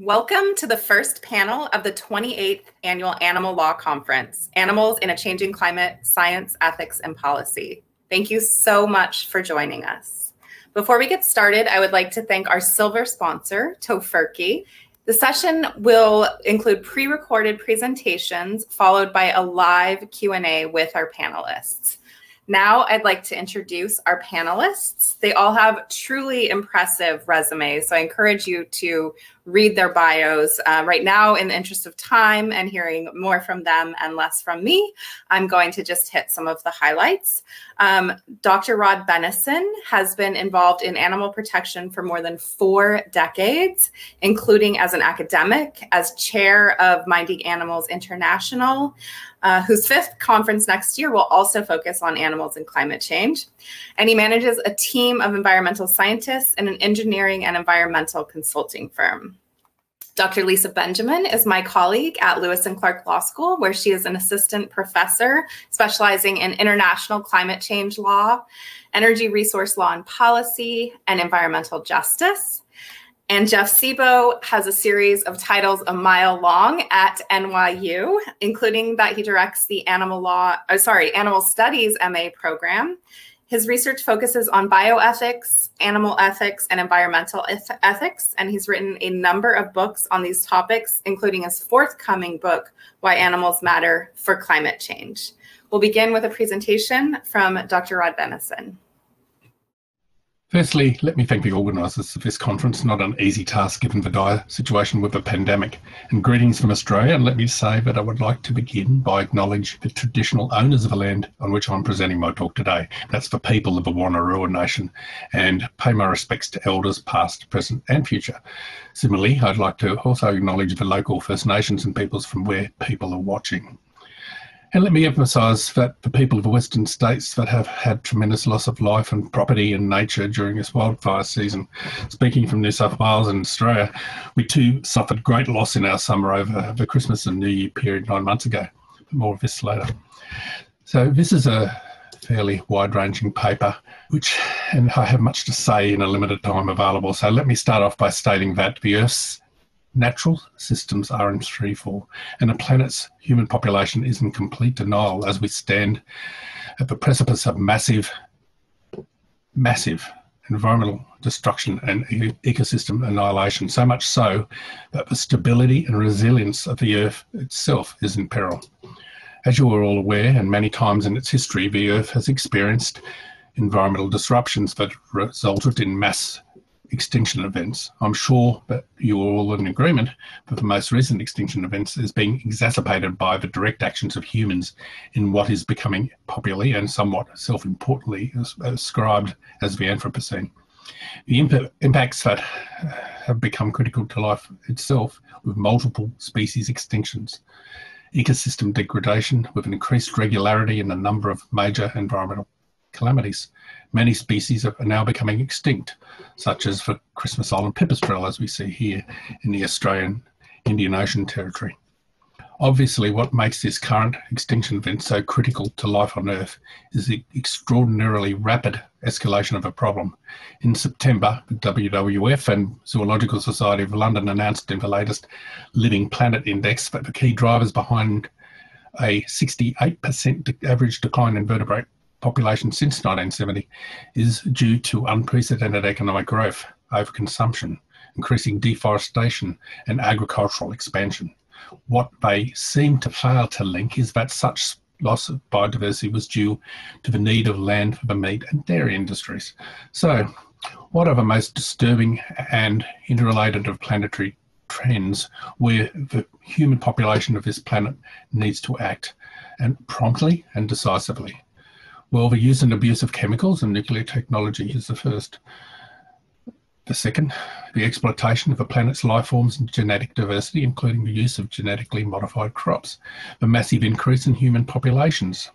Welcome to the first panel of the 28th Annual Animal Law Conference, Animals in a Changing Climate, Science, Ethics, and Policy. Thank you so much for joining us. Before we get started, I would like to thank our silver sponsor, Tofurky. The session will include pre-recorded presentations followed by a live Q&A with our panelists. Now I'd like to introduce our panelists. They all have truly impressive resumes, so I encourage you to read their bios. Uh, right now, in the interest of time and hearing more from them and less from me, I'm going to just hit some of the highlights. Um, Dr. Rod Bennison has been involved in animal protection for more than four decades, including as an academic, as chair of Minding Animals International, uh, whose fifth conference next year will also focus on animals and climate change. And he manages a team of environmental scientists and an engineering and environmental consulting firm. Dr. Lisa Benjamin is my colleague at Lewis and Clark Law School, where she is an assistant professor specializing in international climate change law, energy resource law and policy, and environmental justice. And Jeff Sebo has a series of titles a mile long at NYU, including that he directs the animal law, oh, sorry, animal studies MA program. His research focuses on bioethics, animal ethics, and environmental ethics, and he's written a number of books on these topics, including his forthcoming book, Why Animals Matter for Climate Change. We'll begin with a presentation from Dr. Rod Bennison. Firstly, let me thank the organisers of this conference, not an easy task given the dire situation with the pandemic. And greetings from Australia, and let me say that I would like to begin by acknowledging the traditional owners of the land on which I'm presenting my talk today. That's the people of the Wonnarua Nation, and pay my respects to elders past, present and future. Similarly, I'd like to also acknowledge the local First Nations and peoples from where people are watching. And let me emphasise that the people of the Western states that have had tremendous loss of life and property and nature during this wildfire season. Speaking from New South Wales and Australia, we too suffered great loss in our summer over the Christmas and New Year period nine months ago. More of this later. So this is a fairly wide-ranging paper, which, and I have much to say in a limited time available. So let me start off by stating that the Earth's natural systems are in free fall, and the planet's human population is in complete denial as we stand at the precipice of massive, massive environmental destruction and ecosystem annihilation, so much so that the stability and resilience of the Earth itself is in peril. As you are all aware, and many times in its history, the Earth has experienced environmental disruptions that resulted in mass extinction events. I'm sure that you are all in agreement that the most recent extinction events is being exacerbated by the direct actions of humans in what is becoming popularly and somewhat self-importantly ascribed as the Anthropocene. The imp impacts that have become critical to life itself with multiple species extinctions, ecosystem degradation with an increased regularity in a number of major environmental calamities. Many species are now becoming extinct, such as the Christmas Island pipistrelle, as we see here in the Australian Indian Ocean Territory. Obviously, what makes this current extinction event so critical to life on Earth is the extraordinarily rapid escalation of a problem. In September, the WWF and Zoological Society of London announced in the latest Living Planet Index that the key drivers behind a 68% average decline in vertebrate population since 1970 is due to unprecedented economic growth, overconsumption, increasing deforestation, and agricultural expansion. What they seem to fail to link is that such loss of biodiversity was due to the need of land for the meat and dairy industries. So, what are the most disturbing and interrelated of planetary trends where the human population of this planet needs to act and promptly and decisively? Well, the use and abuse of chemicals and nuclear technology is the first. The second, the exploitation of the planet's life forms and genetic diversity, including the use of genetically modified crops. The massive increase in human populations.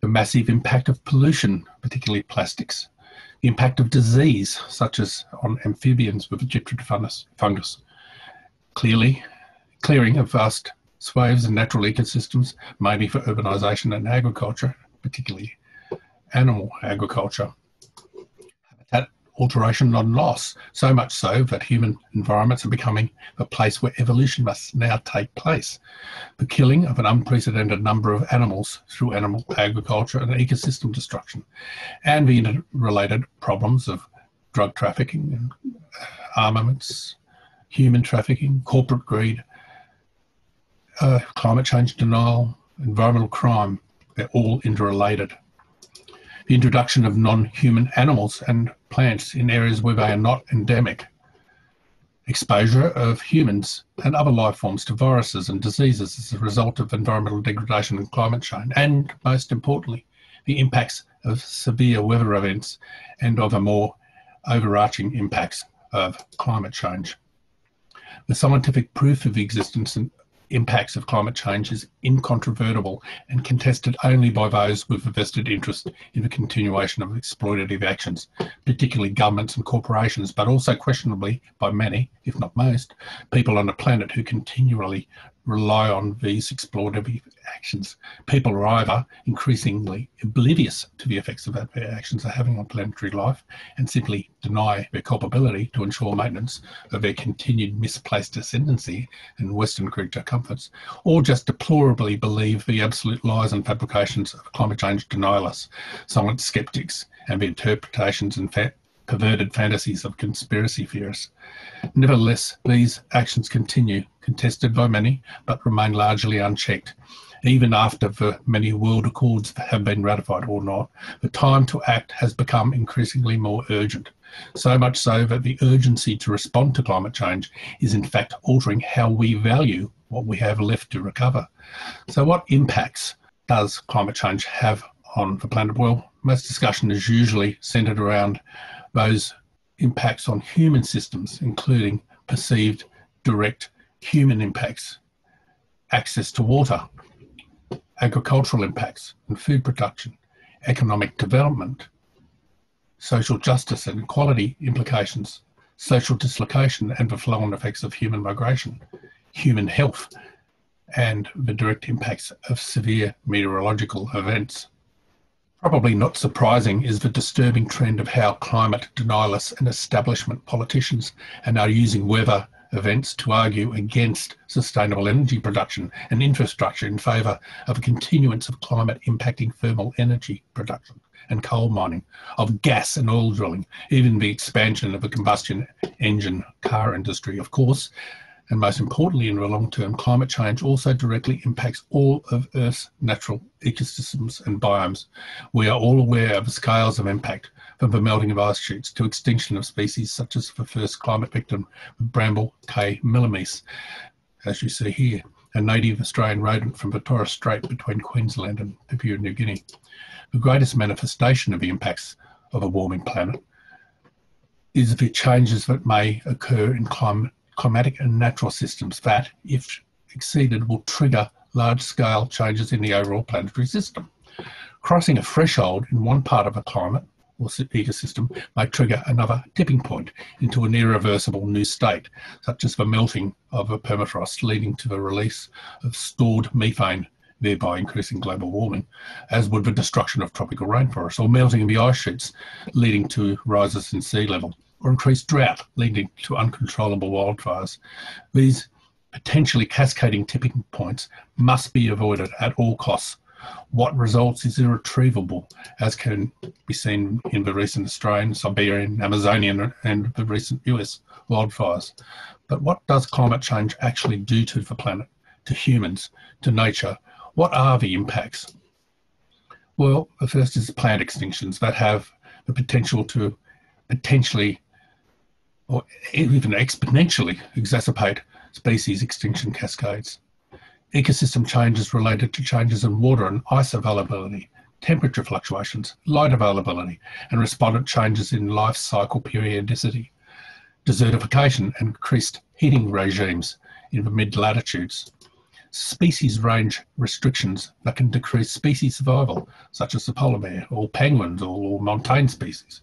The massive impact of pollution, particularly plastics. The impact of disease, such as on amphibians with Egyptian fungus. Clearly, clearing of vast swathes and natural ecosystems, mainly for urbanisation and agriculture, particularly animal agriculture. Habitat alteration, not loss. So much so that human environments are becoming the place where evolution must now take place. The killing of an unprecedented number of animals through animal agriculture and ecosystem destruction, and the interrelated problems of drug trafficking and armaments, human trafficking, corporate greed, uh, climate change denial, environmental crime, they're all interrelated. The introduction of non-human animals and plants in areas where they are not endemic. Exposure of humans and other life forms to viruses and diseases as a result of environmental degradation and climate change. And most importantly, the impacts of severe weather events and of a more overarching impacts of climate change. The scientific proof of the existence impacts of climate change is incontrovertible and contested only by those with a vested interest in the continuation of exploitative actions, particularly governments and corporations, but also questionably by many, if not most, people on the planet who continually rely on these exploitative actions. People are either increasingly oblivious to the effects of their actions are having on planetary life and simply deny their culpability to ensure maintenance of their continued misplaced ascendancy and Western creature comforts, or just deplorably believe the absolute lies and fabrications of climate change denialists, science skeptics, and the interpretations and fa- perverted fantasies of conspiracy theorists. Nevertheless, these actions continue, contested by many, but remain largely unchecked. Even after the many world accords have been ratified or not, the time to act has become increasingly more urgent. So much so that the urgency to respond to climate change is in fact altering how we value what we have left to recover. So, what impacts does climate change have on the planet? Well, most discussion is usually centered around those impacts on human systems, including perceived direct human impacts, access to water, agricultural impacts and food production, economic development, social justice and equality implications, social dislocation and the flow on effects of human migration, human health, and the direct impacts of severe meteorological events. Probably not surprising is the disturbing trend of how climate denialists and establishment politicians are now using weather events to argue against sustainable energy production and infrastructure in favour of a continuance of climate impacting thermal energy production and coal mining, of gas and oil drilling, even the expansion of the combustion engine car industry. Of course, and most importantly, in the long term, climate change also directly impacts all of Earth's natural ecosystems and biomes. We are all aware of the scales of impact from the melting of ice sheets to extinction of species such as the first climate victim, Bramble Cay melomys, as you see here, a native Australian rodent from the Torres Strait between Queensland and Papua New Guinea. The greatest manifestation of the impacts of a warming planet is the changes that may occur in climate climatic and natural systems that, if exceeded, will trigger large-scale changes in the overall planetary system. Crossing a threshold in one part of a climate or ecosystem may trigger another tipping point into an irreversible new state, such as the melting of a permafrost leading to the release of stored methane, thereby increasing global warming, as would the destruction of tropical rainforests, or melting of the ice sheets, leading to rises in sea level or increased drought, leading to uncontrollable wildfires. These potentially cascading tipping points must be avoided at all costs. What results is irretrievable, as can be seen in the recent Australian, Siberian, Amazonian, and the recent US wildfires. But what does climate change actually do to the planet, to humans, to nature? What are the impacts? Well, the first is plant extinctions that have the potential to potentially or even exponentially exacerbate species extinction cascades. Ecosystem changes related to changes in water and ice availability, temperature fluctuations, light availability, and respondent changes in life cycle periodicity. Desertification and increased heating regimes in the mid latitudes species range restrictions that can decrease species survival, such as the polar bear or penguins or, montane species,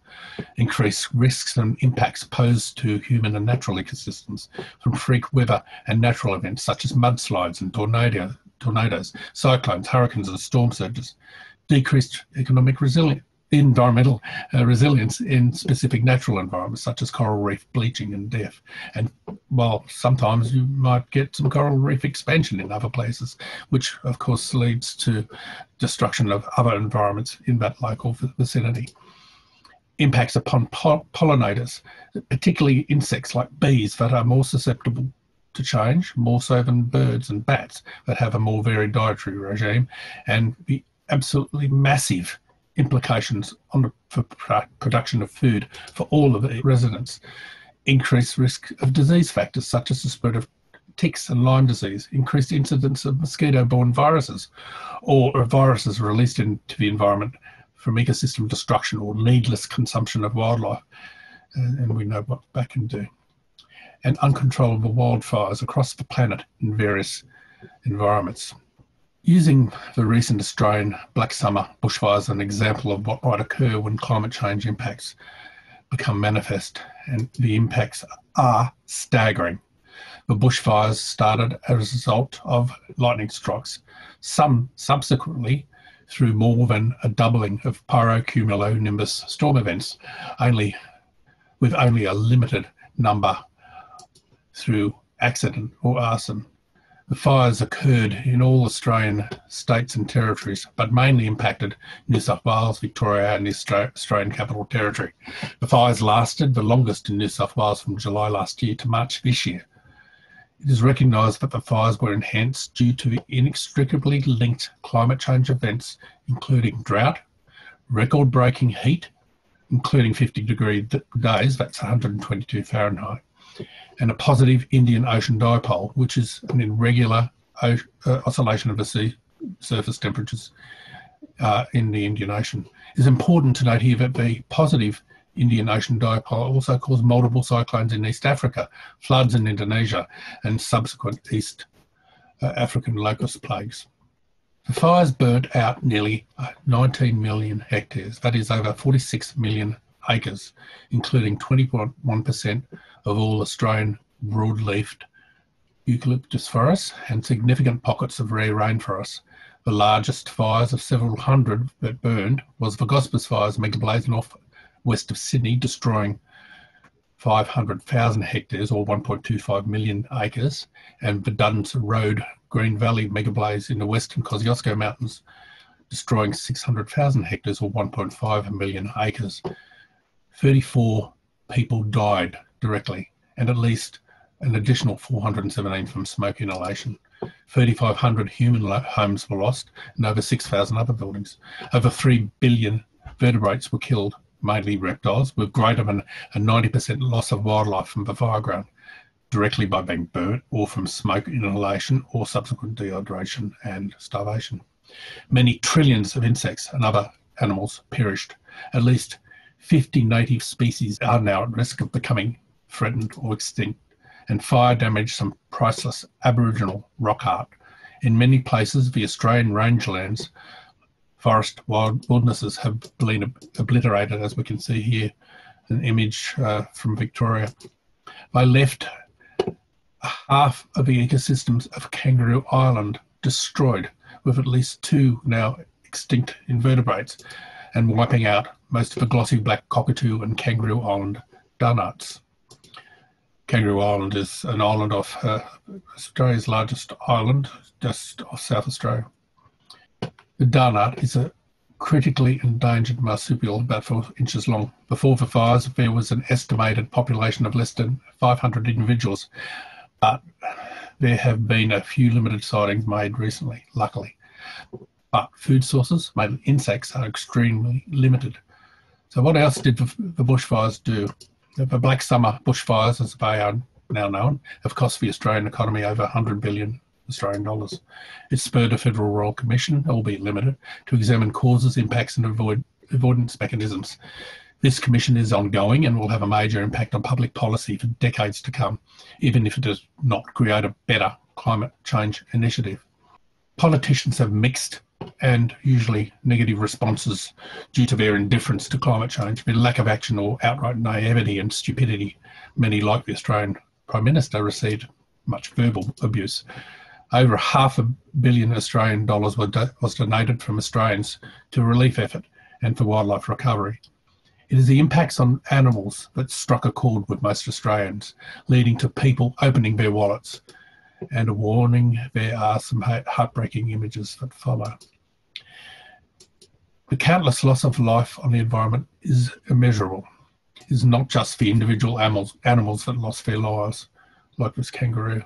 increase risks and impacts posed to human and natural ecosystems from freak weather and natural events such as mudslides and tornado, tornadoes, cyclones, hurricanes, and storm surges, decreased economic resili- environmental uh, resilience in specific natural environments such as coral reef bleaching and death. And while sometimes you might get some coral reef expansion in other places, which of course leads to destruction of other environments in that local vicinity. Impacts upon pollinators, particularly insects like bees that are more susceptible to change, more so than birds and bats that have a more varied dietary regime, and the absolutely massive implications on the for production of food for all of the residents. Increased risk of disease factors such as the spread of ticks and Lyme disease, increased incidence of mosquito-borne viruses, or viruses released into the environment from ecosystem destruction or needless consumption of wildlife. And we know what that can do. And uncontrollable wildfires across the planet in various environments. Using the recent Australian Black Summer bushfires as an example of what might occur when climate change impacts become manifest, and the impacts are staggering. The bushfires started as a result of lightning strikes, some subsequently through more than a doubling of pyrocumulonimbus storm events, only with only a limited number through accident or arson. The fires occurred in all Australian states and territories, but mainly impacted New South Wales, Victoria, and the Australian Capital Territory. The fires lasted the longest in New South Wales from July last year to March this year. It is recognised that the fires were enhanced due to inextricably linked climate change events, including drought, record breaking heat, including 50 degree days, that's 122 Fahrenheit, and a positive Indian Ocean dipole, which is an irregular uh, oscillation of the sea surface temperatures uh, in the Indian Ocean. It's important to note here that the positive Indian Ocean dipole also caused multiple cyclones in East Africa, floods in Indonesia, and subsequent East uh, African locust plagues. The fires burnt out nearly uh, 19 million hectares, that is over 46 million acres, including 21% of all Australian broadleafed eucalyptus forests and significant pockets of rare rainforest. The largest fires of several hundred that burned was the Gospers fires megablazing off west of Sydney, destroying 500,000 hectares or 1.25 million acres, and the Dunns Road Green Valley megablaze in the western Kosciuszko Mountains, destroying 600,000 hectares or 1.5 million acres. 34 people died directly, and at least an additional 417 from smoke inhalation. 3,500 human homes were lost, and over 6,000 other buildings. Over 3 billion vertebrates were killed, mainly reptiles, with greater than a 90% loss of wildlife from the fire ground, directly by being burnt or from smoke inhalation or subsequent dehydration and starvation. Many trillions of insects and other animals perished. At least 50 native species are now at risk of becoming threatened or extinct, and fire damaged some priceless Aboriginal rock art. In many places, the Australian rangelands, forest wild wildernesses have been obliterated, as we can see here, an image uh, from Victoria. They left half of the ecosystems of Kangaroo Island destroyed, with at least two now extinct invertebrates, and wiping out most of the glossy black cockatoo and Kangaroo Island dunnarts. Kangaroo Island is an island off uh, Australia's largest island, just off South Australia. The dunnart is a critically endangered marsupial about four inches long. Before the fires, there was an estimated population of less than 500 individuals, but there have been a few limited sightings made recently, luckily. But food sources, mainly insects, are extremely limited. So, what else did the, the bushfires do? The Black Summer bushfires, as they are now known, have cost the Australian economy over 100 billion Australian dollars. It spurred a federal royal commission, albeit limited, to examine causes, impacts, and avoid, avoidance mechanisms. This commission is ongoing and will have a major impact on public policy for decades to come, even if it does not create a better climate change initiative. Politicians have mixed and usually negative responses due to their indifference to climate change, their lack of action or outright naivety and stupidity. Many, like the Australian Prime Minister, received much verbal abuse. Over half a billion Australian dollars do- was donated from Australians to relief effort, and for wildlife recovery. It is the impacts on animals that struck a chord with most Australians, leading to people opening their wallets. And a warning, there are some heartbreaking images that follow. The countless loss of life on the environment is immeasurable. It is not just the individual animals, animals that lost their lives, like this kangaroo.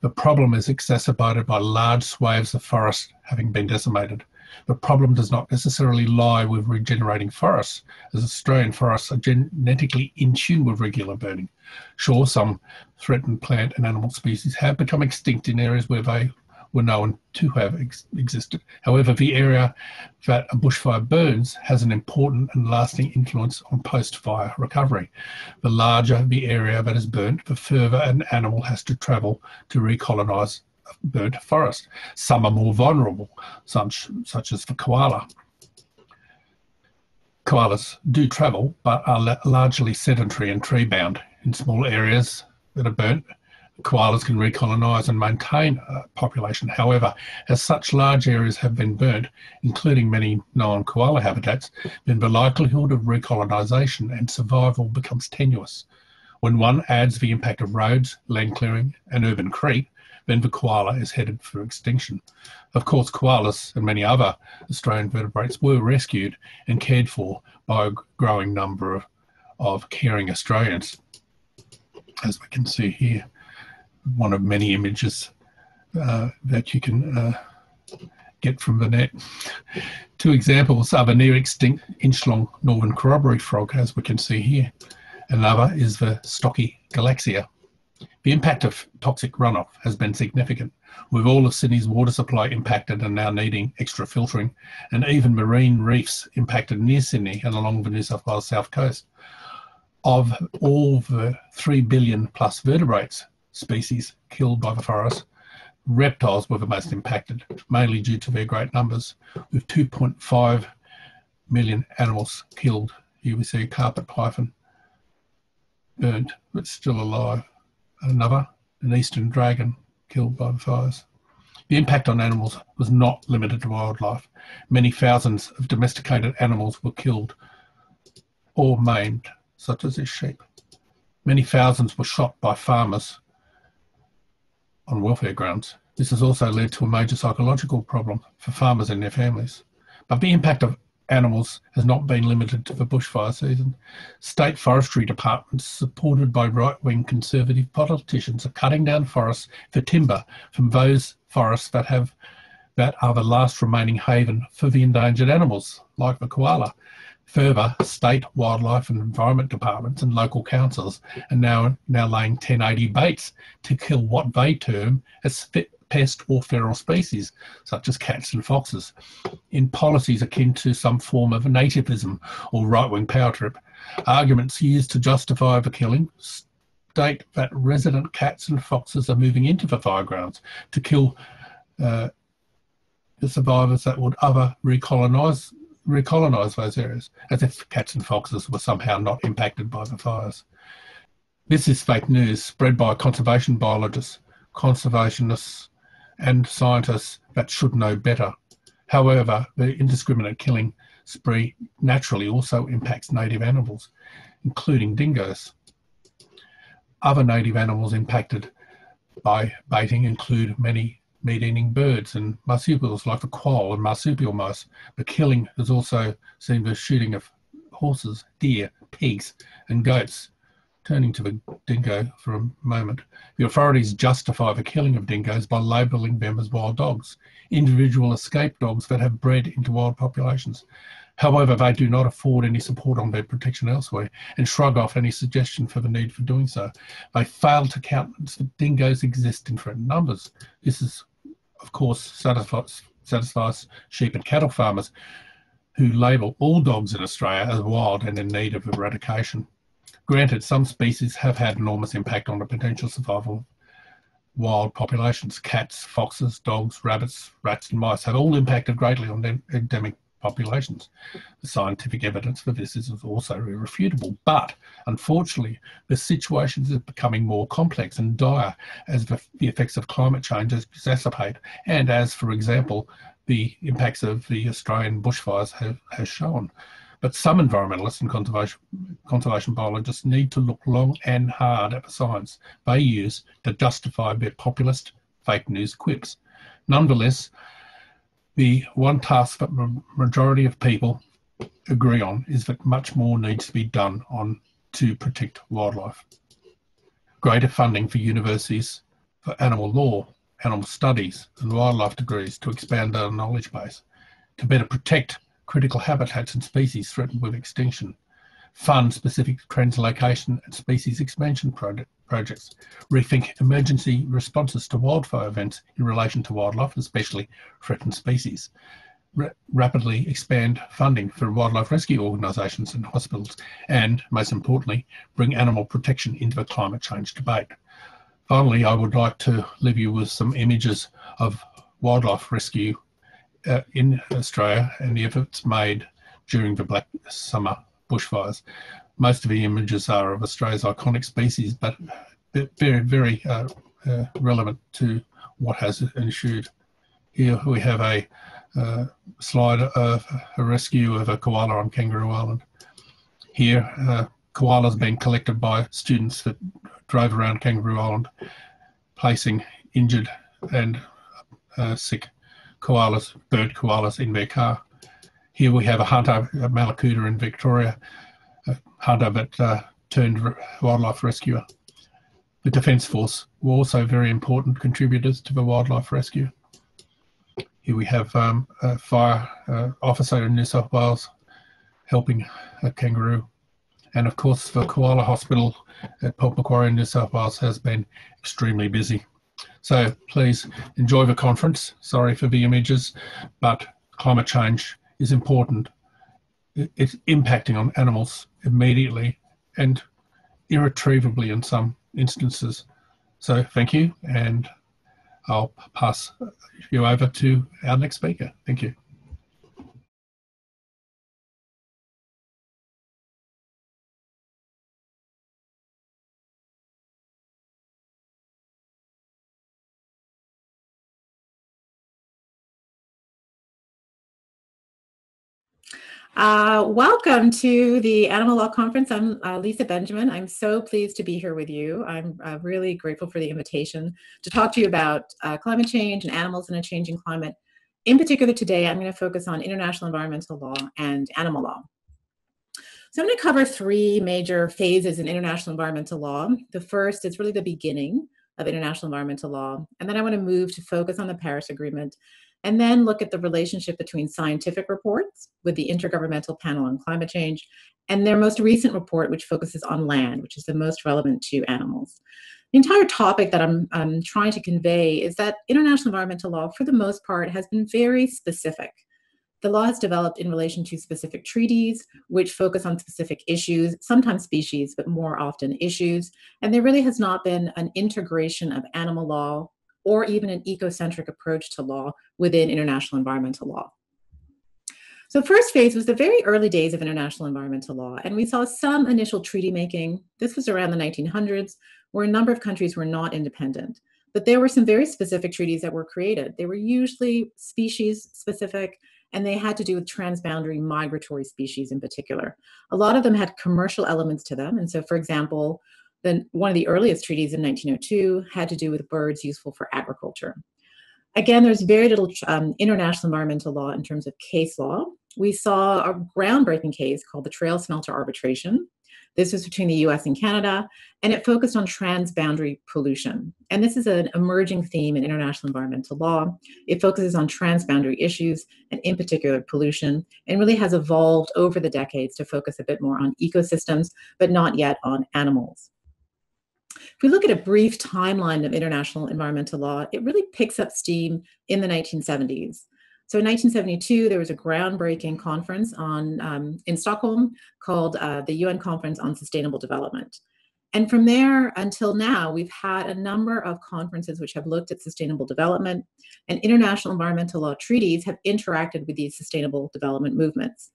The problem is exacerbated by large swathes of forest having been decimated. The problem does not necessarily lie with regenerating forests, as Australian forests are genetically in tune with regular burning. Sure, some threatened plant and animal species have become extinct in areas where they were known to have ex existed. However, the area that a bushfire burns has an important and lasting influence on post-fire recovery. The larger the area that is burnt, the further an animal has to travel to recolonise burnt forest. Some are more vulnerable, such, such as the koala. Koalas do travel, but are largely sedentary and tree-bound. In small areas that are burnt, koalas can recolonise and maintain a population. However, as such large areas have been burnt, including many known koala habitats, then the likelihood of recolonisation and survival becomes tenuous. When one adds the impact of roads, land clearing, and urban creep, then the koala is headed for extinction. Of course, koalas and many other Australian vertebrates were rescued and cared for by a growing number of, of caring Australians, as we can see here. One of many images uh, that you can uh, get from the net. Two examples are the near extinct inch-long northern corroboree frog, as we can see here. Another is the stocky galaxia, the impact of toxic runoff has been significant, with all of Sydney's water supply impacted and now needing extra filtering, and even marine reefs impacted near Sydney and along the New South Wales south coast. Of all the 3 billion plus vertebrates species killed by the forest, reptiles were the most impacted, mainly due to their great numbers, with 2.5 million animals killed. Here we see a carpet python burnt, but still alive another, an eastern dragon, killed by the fires. The impact on animals was not limited to wildlife. Many thousands of domesticated animals were killed or maimed, such as this sheep. Many thousands were shot by farmers on welfare grounds. This has also led to a major psychological problem for farmers and their families. But the impact of animals has not been limited to the bushfire season. State forestry departments, supported by right-wing conservative politicians, are cutting down forests for timber from those forests that have that are the last remaining haven for the endangered animals, like the koala. Further, state wildlife and environment departments and local councils are now now laying 1080 baits to kill what they term as fit pest or feral species, such as cats and foxes, in policies akin to some form of nativism or right-wing power trip. Arguments used to justify the killing state that resident cats and foxes are moving into the firegrounds to kill uh, the survivors that would other recolonize recolonize those areas, as if cats and foxes were somehow not impacted by the fires. This is fake news spread by conservation biologists, conservationists, and scientists that should know better. However, the indiscriminate killing spree naturally also impacts native animals, including dingoes. Other native animals impacted by baiting include many meat-eating birds and marsupials like the quoll and marsupial mice. The killing has also seen the shooting of horses, deer, pigs and goats Turning to the dingo for a moment, the authorities justify the killing of dingoes by labelling them as wild dogs, individual escape dogs that have bred into wild populations. However, they do not afford any support on their protection elsewhere and shrug off any suggestion for the need for doing so. They fail to count that dingoes exist in threatened numbers. This is, of course, satisfies, satisfies sheep and cattle farmers who label all dogs in Australia as wild and in need of eradication. Granted, some species have had enormous impact on the potential survival of wild populations. Cats, foxes, dogs, rabbits, rats, and mice have all impacted greatly on endemic populations. The scientific evidence for this is also irrefutable. But unfortunately, the situation is becoming more complex and dire as the, effects of climate change exacerbate, and as, for example, the impacts of the Australian bushfires have shown. But some environmentalists and conservation, conservation biologists need to look long and hard at the science they use to justify their populist fake news quips. Nonetheless, the one task that majority of people agree on is that much more needs to be done on to protect wildlife. Greater funding for universities for animal law, animal studies and wildlife degrees to expand our knowledge base, to better protect critical habitats and species threatened with extinction, fund specific translocation and species expansion project, projects, rethink emergency responses to wildfire events in relation to wildlife, especially threatened species, rapidly expand funding for wildlife rescue organisations and hospitals, and most importantly, bring animal protection into the climate change debate. Finally, I would like to leave you with some images of wildlife rescue uh, in Australia and the efforts made during the Black Summer bushfires. Most of the images are of Australia's iconic species, but very, very uh, uh, relevant to what has ensued. Here we have a uh, slide of a rescue of a koala on Kangaroo Island. Here, uh, koalas being collected by students that drove around Kangaroo Island, placing injured and uh, sick koalas, bird koalas in their car. Here we have a hunter at Mallacoota in Victoria, a hunter but uh, turned wildlife rescuer. The Defence Force were also very important contributors to the wildlife rescue. Here we have um, a fire uh, officer in New South Wales helping a kangaroo. And of course, the Koala Hospital at Port Macquarie in New South Wales has been extremely busy. So please enjoy the conference. Sorry for the images, but climate change is important. It's impacting on animals immediately and irretrievably in some instances. So thank you, and I'll pass you over to our next speaker. Thank you. Uh, welcome to the Animal Law Conference. I'm uh, Lisa Benjamin. I'm so pleased to be here with you. I'm uh, really grateful for the invitation to talk to you about uh, climate change and animals in a changing climate. In particular, today I'm going to focus on international environmental law and animal law. So I'm going to cover three major phases in international environmental law. The first is really the beginning of international environmental law, and then I want to move to focus on the Paris Agreement and then look at the relationship between scientific reports with the Intergovernmental Panel on Climate Change and their most recent report, which focuses on land, which is the most relevant to animals. The entire topic that I'm, I'm trying to convey is that international environmental law, for the most part, has been very specific. The law is developed in relation to specific treaties, which focus on specific issues, sometimes species, but more often issues. And there really has not been an integration of animal law or even an ecocentric approach to law within international environmental law. So first phase was the very early days of international environmental law, and we saw some initial treaty making. This was around the 1900s, where a number of countries were not independent. But there were some very specific treaties that were created. They were usually species specific, and they had to do with transboundary migratory species in particular. A lot of them had commercial elements to them. And so, for example, then one of the earliest treaties in 1902 had to do with birds useful for agriculture. Again, there's very little um, international environmental law in terms of case law. We saw a groundbreaking case called the Trail Smelter Arbitration. This was between the US and Canada, and it focused on transboundary pollution. And this is an emerging theme in international environmental law. It focuses on transboundary issues, and in particular pollution, and really has evolved over the decades to focus a bit more on ecosystems, but not yet on animals. If we look at a brief timeline of international environmental law, it really picks up steam in the 1970s. So in 1972, there was a groundbreaking conference on um, in Stockholm called uh, the UN Conference on Sustainable Development. And from there until now, we've had a number of conferences which have looked at sustainable development, and international environmental law treaties have interacted with these sustainable development movements.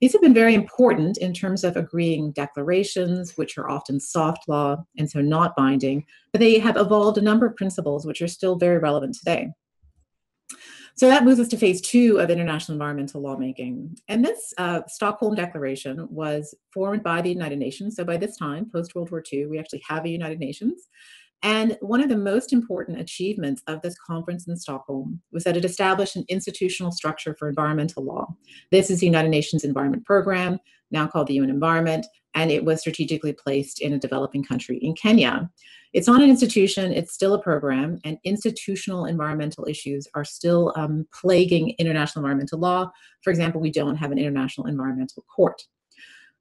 These have been very important in terms of agreeing declarations, which are often soft law and so not binding, but they have evolved a number of principles which are still very relevant today. So that moves us to phase two of international environmental lawmaking. And this uh, Stockholm Declaration was formed by the United Nations. So by this time, post World War II, we actually have a United Nations. And one of the most important achievements of this conference in Stockholm was that it established an institutional structure for environmental law. This is the United Nations Environment Program, now called the UN Environment, and it was strategically placed in a developing country in Kenya. It's not an institution, it's still a program, and institutional environmental issues are still um, plaguing international environmental law. For example, we don't have an international environmental court.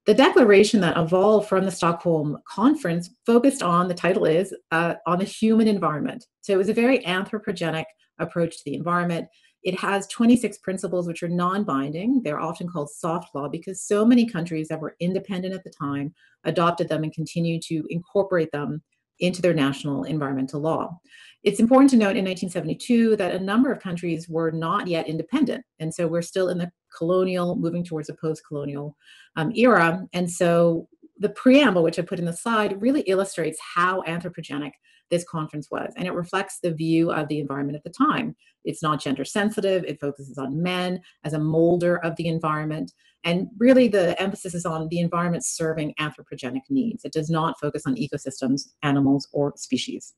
The declaration that evolved from the Stockholm conference focused on, the title is, uh, on the human environment. So it was a very anthropogenic approach to the environment. It has 26 principles which are non binding. They're often called soft law because so many countries that were independent at the time adopted them and continue to incorporate them into their national environmental law. It's important to note in 1972 that a number of countries were not yet independent. And so we're still in the colonial, moving towards a post colonial um, era. And so the preamble, which I put in the slide, really illustrates how anthropogenic this conference was. And it reflects the view of the environment at the time. It's not gender sensitive, it focuses on men as a molder of the environment. And really, the emphasis is on the environment serving anthropogenic needs. It does not focus on ecosystems, animals, or species.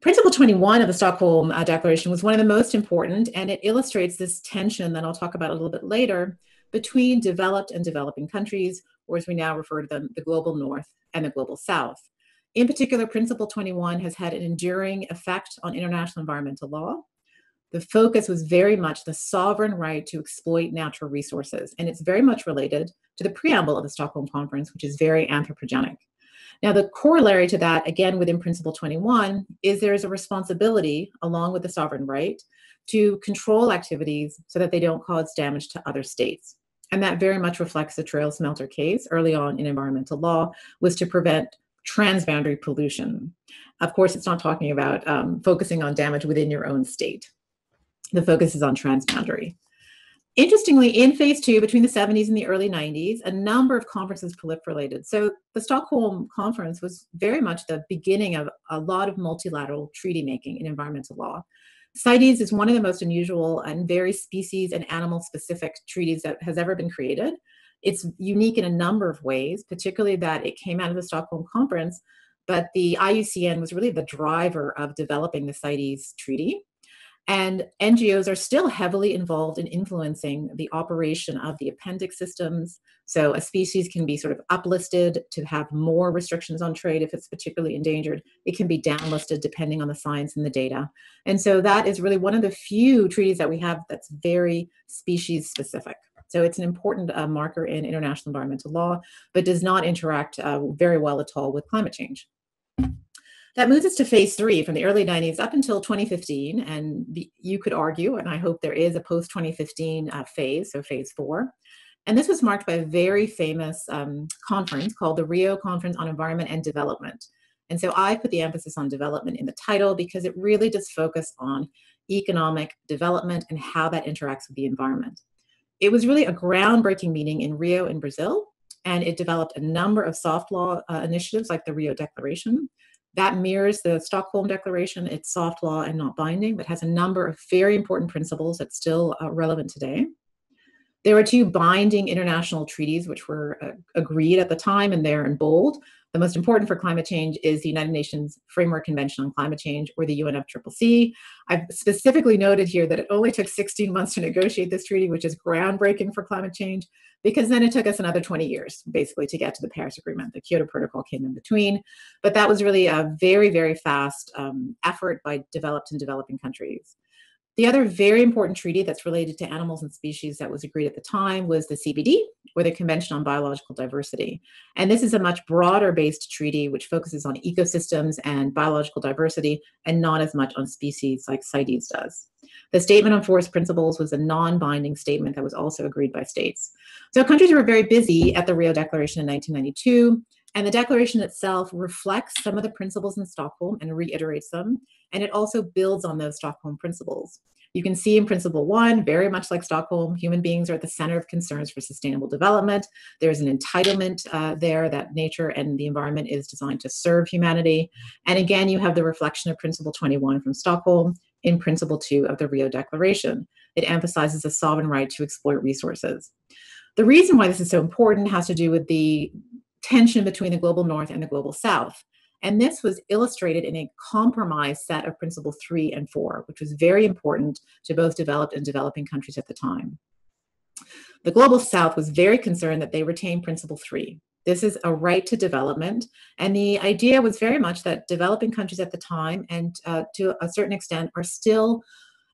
Principle 21 of the Stockholm uh, Declaration was one of the most important, and it illustrates this tension that I'll talk about a little bit later between developed and developing countries, or as we now refer to them, the global north and the global south. In particular, Principle 21 has had an enduring effect on international environmental law. The focus was very much the sovereign right to exploit natural resources, and it's very much related to the preamble of the Stockholm Conference, which is very anthropogenic. Now, the corollary to that, again within Principle 21, is there is a responsibility, along with the sovereign right, to control activities so that they don't cause damage to other states. And that very much reflects the Trail Smelter case early on in environmental law, was to prevent transboundary pollution. Of course, it's not talking about um, focusing on damage within your own state. The focus is on transboundary. Interestingly, in phase two, between the 70s and the early 90s, a number of conferences proliferated. So the Stockholm Conference was very much the beginning of a lot of multilateral treaty making in environmental law. CITES is one of the most unusual and very species and animal specific treaties that has ever been created. It's unique in a number of ways, particularly that it came out of the Stockholm Conference, but the IUCN was really the driver of developing the CITES treaty. And NGOs are still heavily involved in influencing the operation of the appendix systems. So a species can be sort of uplisted to have more restrictions on trade if it's particularly endangered. It can be downlisted depending on the science and the data. And so that is really one of the few treaties that we have that's very species specific. So it's an important uh, marker in international environmental law, but does not interact uh, very well at all with climate change. That moves us to phase three from the early 90s up until 2015. And the, you could argue, and I hope there is a post 2015 uh, phase, so phase four. And this was marked by a very famous um, conference called the Rio Conference on Environment and Development. And so I put the emphasis on development in the title because it really does focus on economic development and how that interacts with the environment. It was really a groundbreaking meeting in Rio in Brazil, and it developed a number of soft law uh, initiatives like the Rio Declaration. That mirrors the Stockholm Declaration. It's soft law and not binding, but has a number of very important principles that's still uh, relevant today. There were two binding international treaties which were uh, agreed at the time, and they're in bold. The most important for climate change is the United Nations Framework Convention on Climate Change, or the UNFCCC. I've specifically noted here that it only took 16 months to negotiate this treaty, which is groundbreaking for climate change, because then it took us another 20 years, basically, to get to the Paris Agreement. The Kyoto Protocol came in between. But that was really a very, very fast um, effort by developed and developing countries. The other very important treaty that's related to animals and species that was agreed at the time was the CBD, or the Convention on Biological Diversity. And this is a much broader based treaty which focuses on ecosystems and biological diversity and not as much on species like CITES does. The Statement on Forest Principles was a non binding statement that was also agreed by states. So countries were very busy at the Rio Declaration in 1992. And the declaration itself reflects some of the principles in Stockholm and reiterates them. And it also builds on those Stockholm principles. You can see in Principle One, very much like Stockholm, human beings are at the center of concerns for sustainable development. There's an entitlement uh, there that nature and the environment is designed to serve humanity. And again, you have the reflection of Principle 21 from Stockholm in Principle 2 of the Rio Declaration. It emphasizes a sovereign right to exploit resources. The reason why this is so important has to do with the tension between the global north and the global south. And this was illustrated in a compromise set of Principle 3 and 4, which was very important to both developed and developing countries at the time. The global south was very concerned that they retain Principle 3. This is a right to development. And the idea was very much that developing countries at the time, and uh, to a certain extent, are still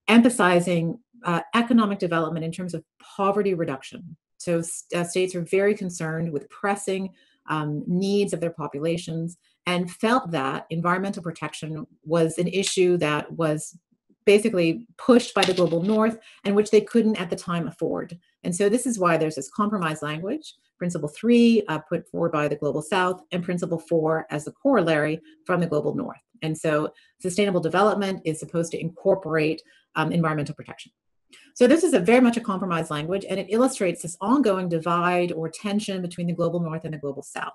emphasizing uh, economic development in terms of poverty reduction. So uh, states are very concerned with pressing um, needs of their populations and felt that environmental protection was an issue that was basically pushed by the global north and which they couldn't at the time afford. And so this is why there's this compromise language. Principle three uh, put forward by the global south, and principle four as the corollary from the global north. And so sustainable development is supposed to incorporate um, environmental protection. So this is a very much a compromise language, and it illustrates this ongoing divide or tension between the global north and the global south.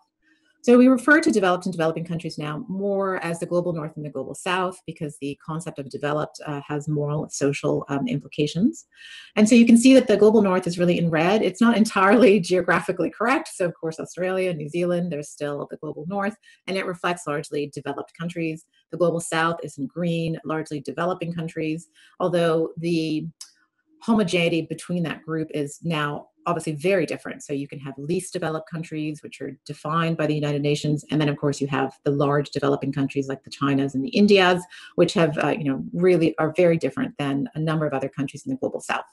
So we refer to developed and developing countries now more as the global north and the global south because the concept of developed uh, has moral and social um, implications. And so you can see that the global north is really in red. It's not entirely geographically correct. So of course, Australia, New Zealand, there's still the global north, and it reflects largely developed countries. The global south is in green, largely developing countries, although the homogeneity between that group is now obviously very different. So you can have least developed countries, which are defined by the United Nations, and then of course you have the large developing countries like the Chinas and the Indias, which have uh, you know really are very different than a number of other countries in the global South.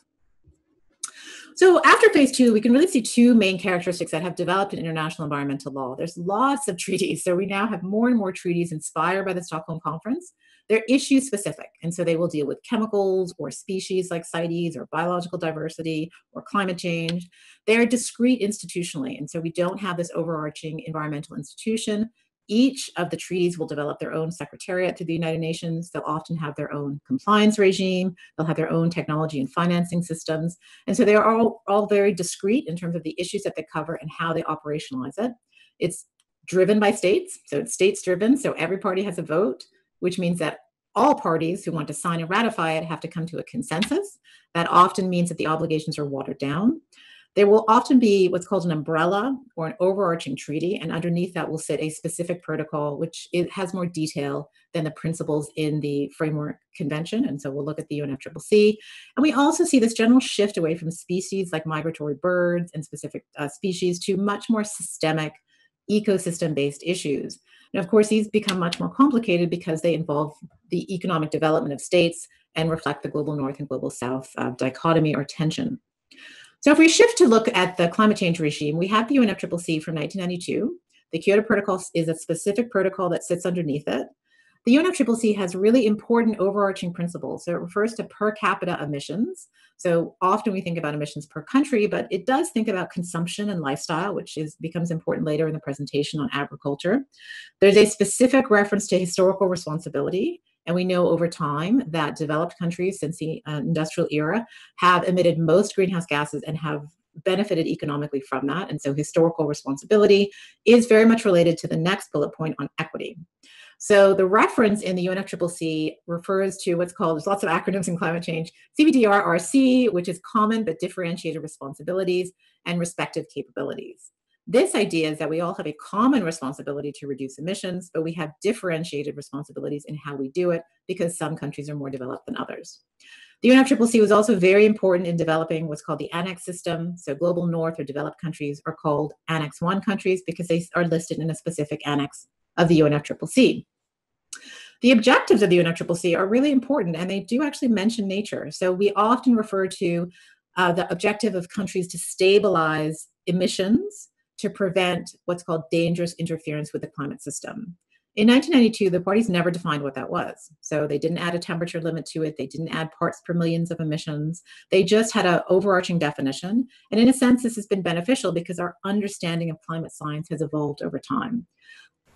So after phase two, we can really see two main characteristics that have developed in international environmental law. There's lots of treaties. So we now have more and more treaties inspired by the Stockholm Conference. They're issue specific. And so they will deal with chemicals or species like CITES or biological diversity or climate change. They're discrete institutionally. And so we don't have this overarching environmental institution each of the treaties will develop their own secretariat to the United Nations. They'll often have their own compliance regime. They'll have their own technology and financing systems. And so they are all, all very discrete in terms of the issues that they cover and how they operationalize it. It's driven by states. So it's states driven. So every party has a vote, which means that all parties who want to sign and ratify it have to come to a consensus. That often means that the obligations are watered down. There will often be what's called an umbrella or an overarching treaty, and underneath that will sit a specific protocol, which it has more detail than the principles in the framework convention. And so we'll look at the UNFCCC. And we also see this general shift away from species like migratory birds and specific uh, species to much more systemic ecosystem based issues. And of course, these become much more complicated because they involve the economic development of states and reflect the global north and global south uh, dichotomy or tension. So if we shift to look at the climate change regime, we have the UNFCCC from 1992. The Kyoto Protocol is a specific protocol that sits underneath it. The UNFCCC has really important overarching principles. So it refers to per capita emissions. So often we think about emissions per country, but it does think about consumption and lifestyle, which is becomes important later in the presentation on agriculture. There's a specific reference to historical responsibility. And we know over time that developed countries since the uh, industrial era have emitted most greenhouse gases and have benefited economically from that. And so historical responsibility is very much related to the next bullet point on equity. So the reference in the UNFCCC refers to what's called, there's lots of acronyms in climate change, CBDRRC, which is common but differentiated responsibilities and respective capabilities. This idea is that we all have a common responsibility to reduce emissions, but we have differentiated responsibilities in how we do it because some countries are more developed than others. The UNFCCC was also very important in developing what's called the Annex system. So global north or developed countries are called Annex 1 countries because they are listed in a specific annex of the UNFCCC. The objectives of the UNFCCC are really important and they do actually mention nature. So we often refer to uh, the objective of countries to stabilize emissions to prevent what's called dangerous interference with the climate system. In 1992, the parties never defined what that was. So they didn't add a temperature limit to it. They didn't add parts per millions of emissions. They just had an overarching definition. And in a sense, this has been beneficial because our understanding of climate science has evolved over time.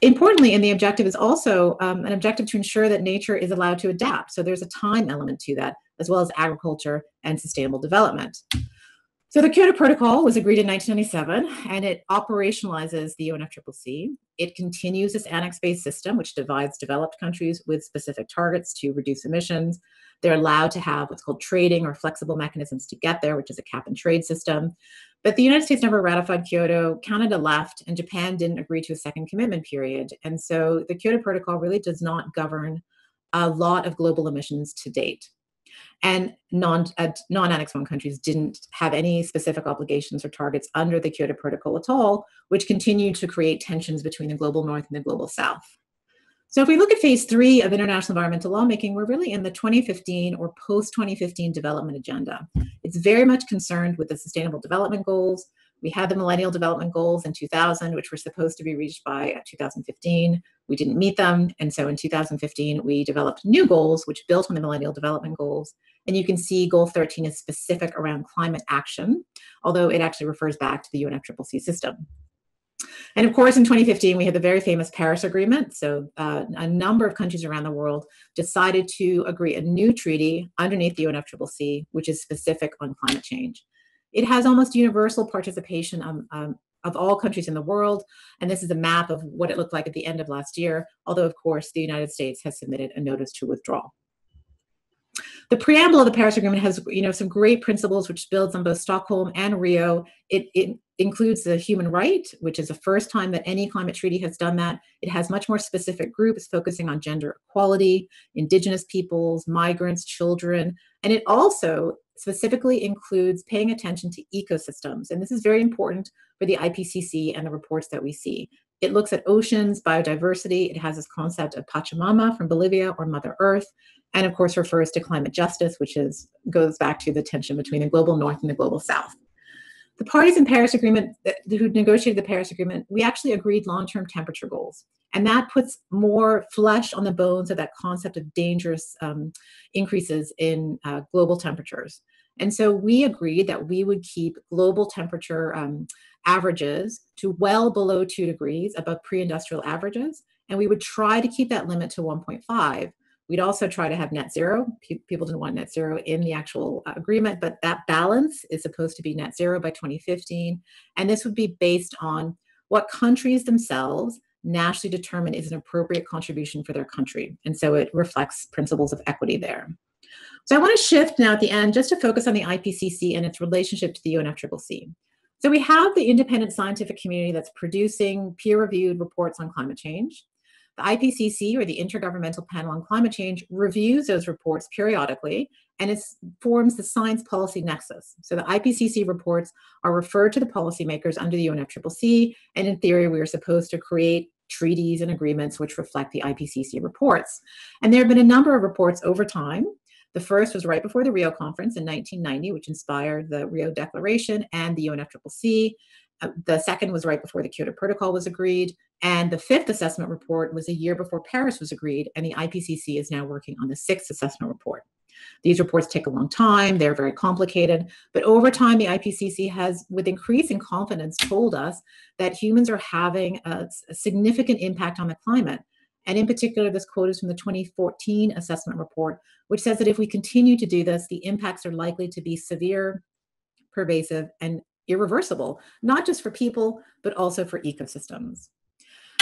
Importantly, and the objective is also um, an objective to ensure that nature is allowed to adapt. So there's a time element to that, as well as agriculture and sustainable development. So the Kyoto Protocol was agreed in 1997 and it operationalizes the UNFCCC. It continues this annex-based system, which divides developed countries with specific targets to reduce emissions. They're allowed to have what's called trading or flexible mechanisms to get there, which is a cap and trade system. But the United States never ratified Kyoto, Canada left, and Japan didn't agree to a second commitment period. And so the Kyoto Protocol really does not govern a lot of global emissions to date and non uh, non-annex one countries didn't have any specific obligations or targets under the Kyoto Protocol at all, which continued to create tensions between the global north and the global south. So if we look at phase three of international environmental lawmaking, we're really in the 2015 or post-2015 development agenda. It's very much concerned with the sustainable development goals, we had the Millennial Development Goals in 2000, which were supposed to be reached by uh, 2015. We didn't meet them. And so in 2015, we developed new goals, which built on the Millennial Development Goals. And you can see Goal 13 is specific around climate action, although it actually refers back to the UNFCCC system. And of course, in 2015, we had the very famous Paris Agreement. So, uh, a number of countries around the world decided to agree a new treaty underneath the UNFCCC, which is specific on climate change. It has almost universal participation um, um, of all countries in the world. And this is a map of what it looked like at the end of last year, although, of course, the United States has submitted a notice to withdraw. The preamble of the Paris Agreement has, you know, some great principles which builds on both Stockholm and Rio. It, it includes the human right, which is the first time that any climate treaty has done that. It has much more specific groups focusing on gender equality, indigenous peoples, migrants, children, and it also specifically includes paying attention to ecosystems. And this is very important for the IPCC and the reports that we see. It looks at oceans, biodiversity. It has this concept of Pachamama from Bolivia or Mother Earth, and of course refers to climate justice, which is goes back to the tension between the global north and the global south. The parties in Paris Agreement who negotiated the Paris Agreement, we actually agreed long-term temperature goals. And that puts more flesh on the bones of that concept of dangerous um, increases in uh, global temperatures. And so we agreed that we would keep global temperature um, averages to well below two degrees above pre industrial averages. And we would try to keep that limit to 1.5. We'd also try to have net zero. people didn't want net zero in the actual uh, agreement, but that balance is supposed to be net zero by 2015. And this would be based on what countries themselves nationally determine is an appropriate contribution for their country. And so it reflects principles of equity there. So I want to shift now at the end just to focus on the IPCC and its relationship to the UNFCCC. So we have the independent scientific community that's producing peer-reviewed reports on climate change. The IPCC, or the Intergovernmental Panel on Climate Change, reviews those reports periodically and it forms the science policy nexus. So the IPCC reports are referred to the policymakers under the UNFCCC, and in theory, we are supposed to create treaties and agreements which reflect the IPCC reports. And there have been a number of reports over time the first was right before the Rio conference in 1990, which inspired the Rio Declaration and the UNFCCC. Uh, the second was right before the Kyoto Protocol was agreed. And the fifth assessment report was a year before Paris was agreed. And the IPCC is now working on the sixth assessment report. These reports take a long time, they're very complicated, but over time, the IPCC has, with increasing confidence, told us that humans are having a, a significant impact on the climate. And in particular, this quote is from the 2014 assessment report, which says that if we continue to do this, the impacts are likely to be severe, pervasive, and irreversible, not just for people, but also for ecosystems.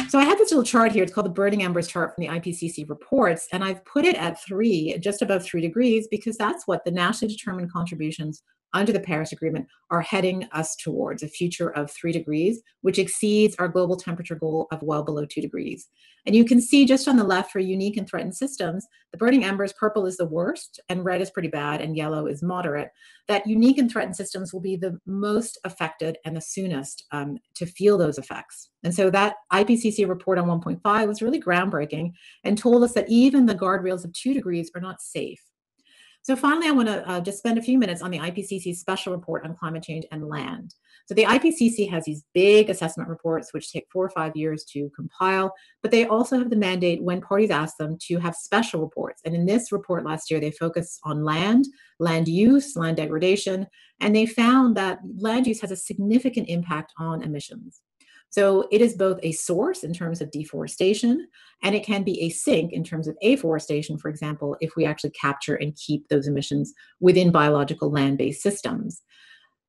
So I have this little chart here. It's called the burning embers chart from the IPCC reports, and I've put it at three, just above three degrees, because that's what the nationally determined contributions under the Paris Agreement are heading us towards a future of three degrees, which exceeds our global temperature goal of well below two degrees. And you can see just on the left for unique and threatened systems, the burning embers, purple is the worst, and red is pretty bad, and yellow is moderate. That unique and threatened systems will be the most affected and the soonest um, to feel those effects. And so that IPCC report on 1.5 was really groundbreaking and told us that even the guardrails of two degrees are not safe. So finally, I want to uh, just spend a few minutes on the IPCC's special report on climate change and land. So the IPCC has these big assessment reports, which take four or five years to compile, but they also have the mandate when parties ask them to have special reports. And in this report last year, they focused on land, land use, land degradation, and they found that land use has a significant impact on emissions. So it is both a source in terms of deforestation, and it can be a sink in terms of afforestation, for example, if we actually capture and keep those emissions within biological land based systems.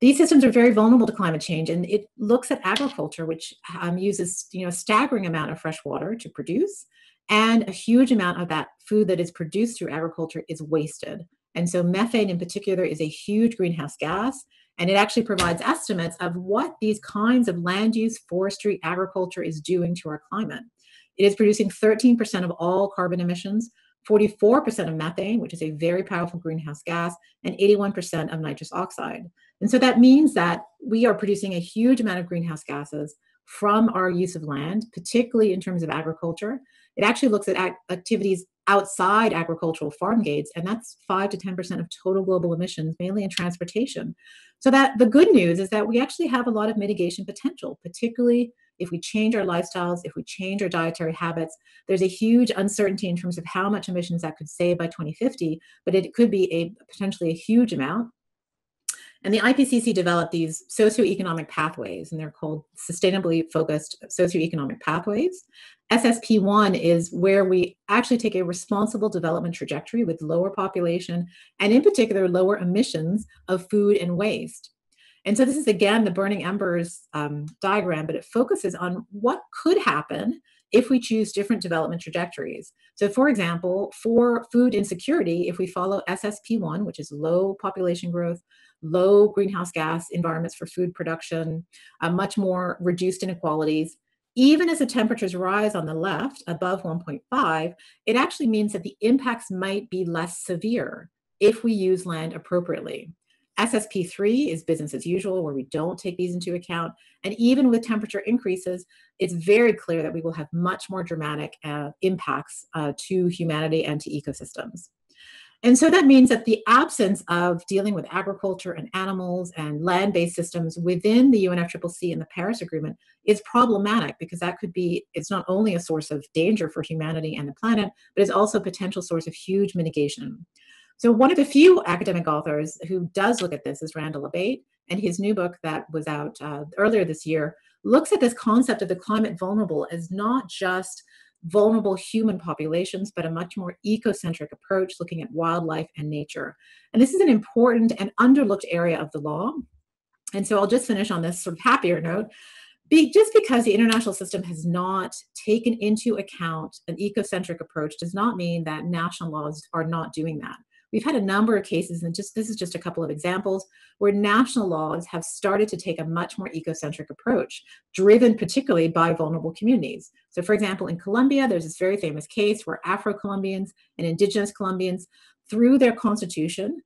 these systems are very vulnerable to climate change, and it looks at agriculture, which um, uses you know a staggering amount of fresh water to produce, and a huge amount of that food that is produced through agriculture is wasted. And so methane in particular is a huge greenhouse gas, and it actually provides estimates of what these kinds of land use, forestry, agriculture is doing to our climate. It is producing 13% of all carbon emissions, 44% of methane, which is a very powerful greenhouse gas, and 81% of nitrous oxide. And so that means that we are producing a huge amount of greenhouse gases from our use of land, particularly in terms of agriculture. It actually looks at activities outside agricultural farm gates, and that's 5 to 10% of total global emissions, mainly in transportation. So that the good news is that we actually have a lot of mitigation potential, particularly if we change our lifestyles, if we change our dietary habits. There's a huge uncertainty in terms of how much emissions that could save by 2050, but it could be a potentially a huge amount. And the IPCC developed these socioeconomic pathways, and they're called sustainably focused socioeconomic pathways. SSP1 is where we actually take a responsible development trajectory with lower population and, in particular, lower emissions of food and waste. And so, this is again the burning embers um, diagram, but it focuses on what could happen if we choose different development trajectories. So, for example, for food insecurity, if we follow SSP1, which is low population growth, low greenhouse gas environments for food production, uh, much more reduced inequalities. Even as the temperatures rise on the left above 1.5, it actually means that the impacts might be less severe if we use land appropriately. SSP3 is business as usual, where we don't take these into account. And even with temperature increases, it's very clear that we will have much more dramatic uh, impacts uh, to humanity and to ecosystems. And so that means that the absence of dealing with agriculture and animals and land based systems within the UNFCCC and the Paris Agreement is problematic because that could be, it's not only a source of danger for humanity and the planet, but it's also a potential source of huge mitigation. So, one of the few academic authors who does look at this is Randall Abate, and his new book that was out uh, earlier this year looks at this concept of the climate vulnerable as not just vulnerable human populations, but a much more ecocentric approach looking at wildlife and nature. And this is an important and underlooked area of the law. And so I'll just finish on this sort of happier note. Be, just because the international system has not taken into account an ecocentric approach does not mean that national laws are not doing that. We've had a number of cases, and just this is just a couple of examples, where national laws have started to take a much more ecocentric approach, driven particularly by vulnerable communities. So, for example, in Colombia, there's this very famous case where Afro Colombians and indigenous Colombians, through their constitution,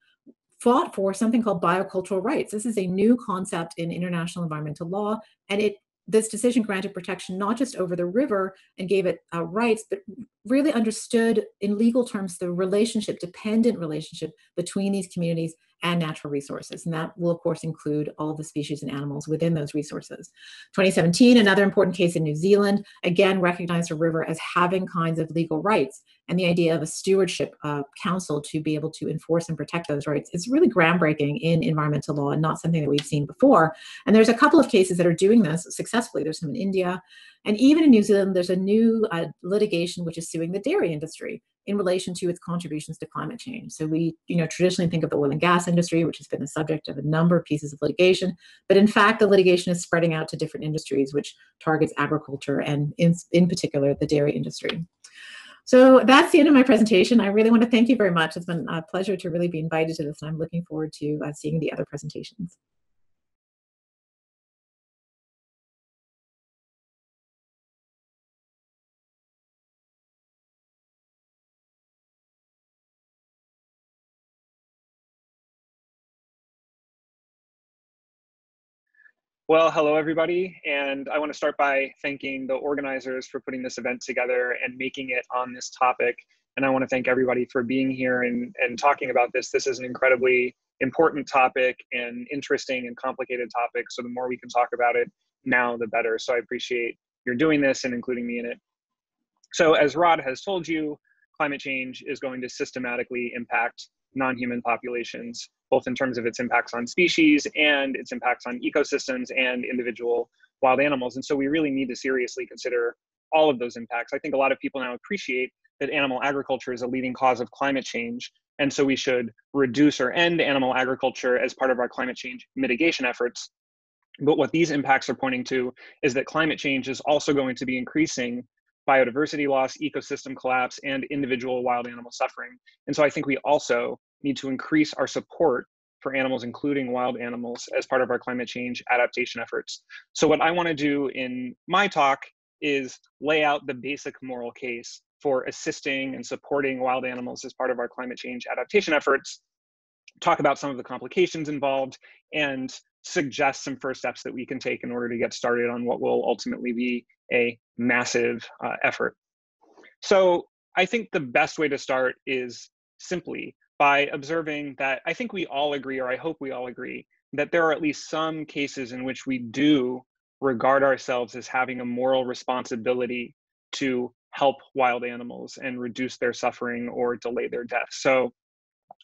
fought for something called biocultural rights. This is a new concept in international environmental law, and it this decision granted protection not just over the river and gave it uh, rights, but really understood in legal terms the relationship, dependent relationship between these communities and natural resources. And that will, of course, include all the species and animals within those resources. 2017, another important case in New Zealand, again recognized a river as having kinds of legal rights. And the idea of a stewardship uh, council to be able to enforce and protect those rights is really groundbreaking in environmental law and not something that we've seen before. And there's a couple of cases that are doing this successfully. There's some in India. And even in New Zealand, there's a new uh, litigation which is suing the dairy industry in relation to its contributions to climate change. So we, you know, traditionally think of the oil and gas industry, which has been the subject of a number of pieces of litigation, but in fact, the litigation is spreading out to different industries, which targets agriculture and in, in particular the dairy industry. So that's the end of my presentation. I really want to thank you very much. It's been a pleasure to really be invited to this, and I'm looking forward to uh, seeing the other presentations. Well, hello everybody, and I want to start by thanking the organizers for putting this event together and making it on this topic. And I want to thank everybody for being here and, and talking about this. This is an incredibly important topic and interesting and complicated topic. So the more we can talk about it now, the better. So I appreciate your doing this and including me in it. So as Rod has told you, climate change is going to systematically impact non-human populations both in terms of its impacts on species and its impacts on ecosystems and individual wild animals. And so we really need to seriously consider all of those impacts. I think a lot of people now appreciate that animal agriculture is a leading cause of climate change. And so we should reduce or end animal agriculture as part of our climate change mitigation efforts. But what these impacts are pointing to is that climate change is also going to be increasing biodiversity loss, ecosystem collapse, and individual wild animal suffering. And so I think we also need to increase our support for animals, including wild animals, as part of our climate change adaptation efforts. So, what I want to do in my talk is lay out the basic moral case for assisting and supporting wild animals as part of our climate change adaptation efforts, talk about some of the complications involved, and suggest some first steps that we can take in order to get started on what will ultimately be a massive uh, effort. So I think the best way to start is simply by observing that I think we all agree, or I hope we all agree, that there are at least some cases in which we do regard ourselves as having a moral responsibility to help wild animals and reduce their suffering or delay their death. So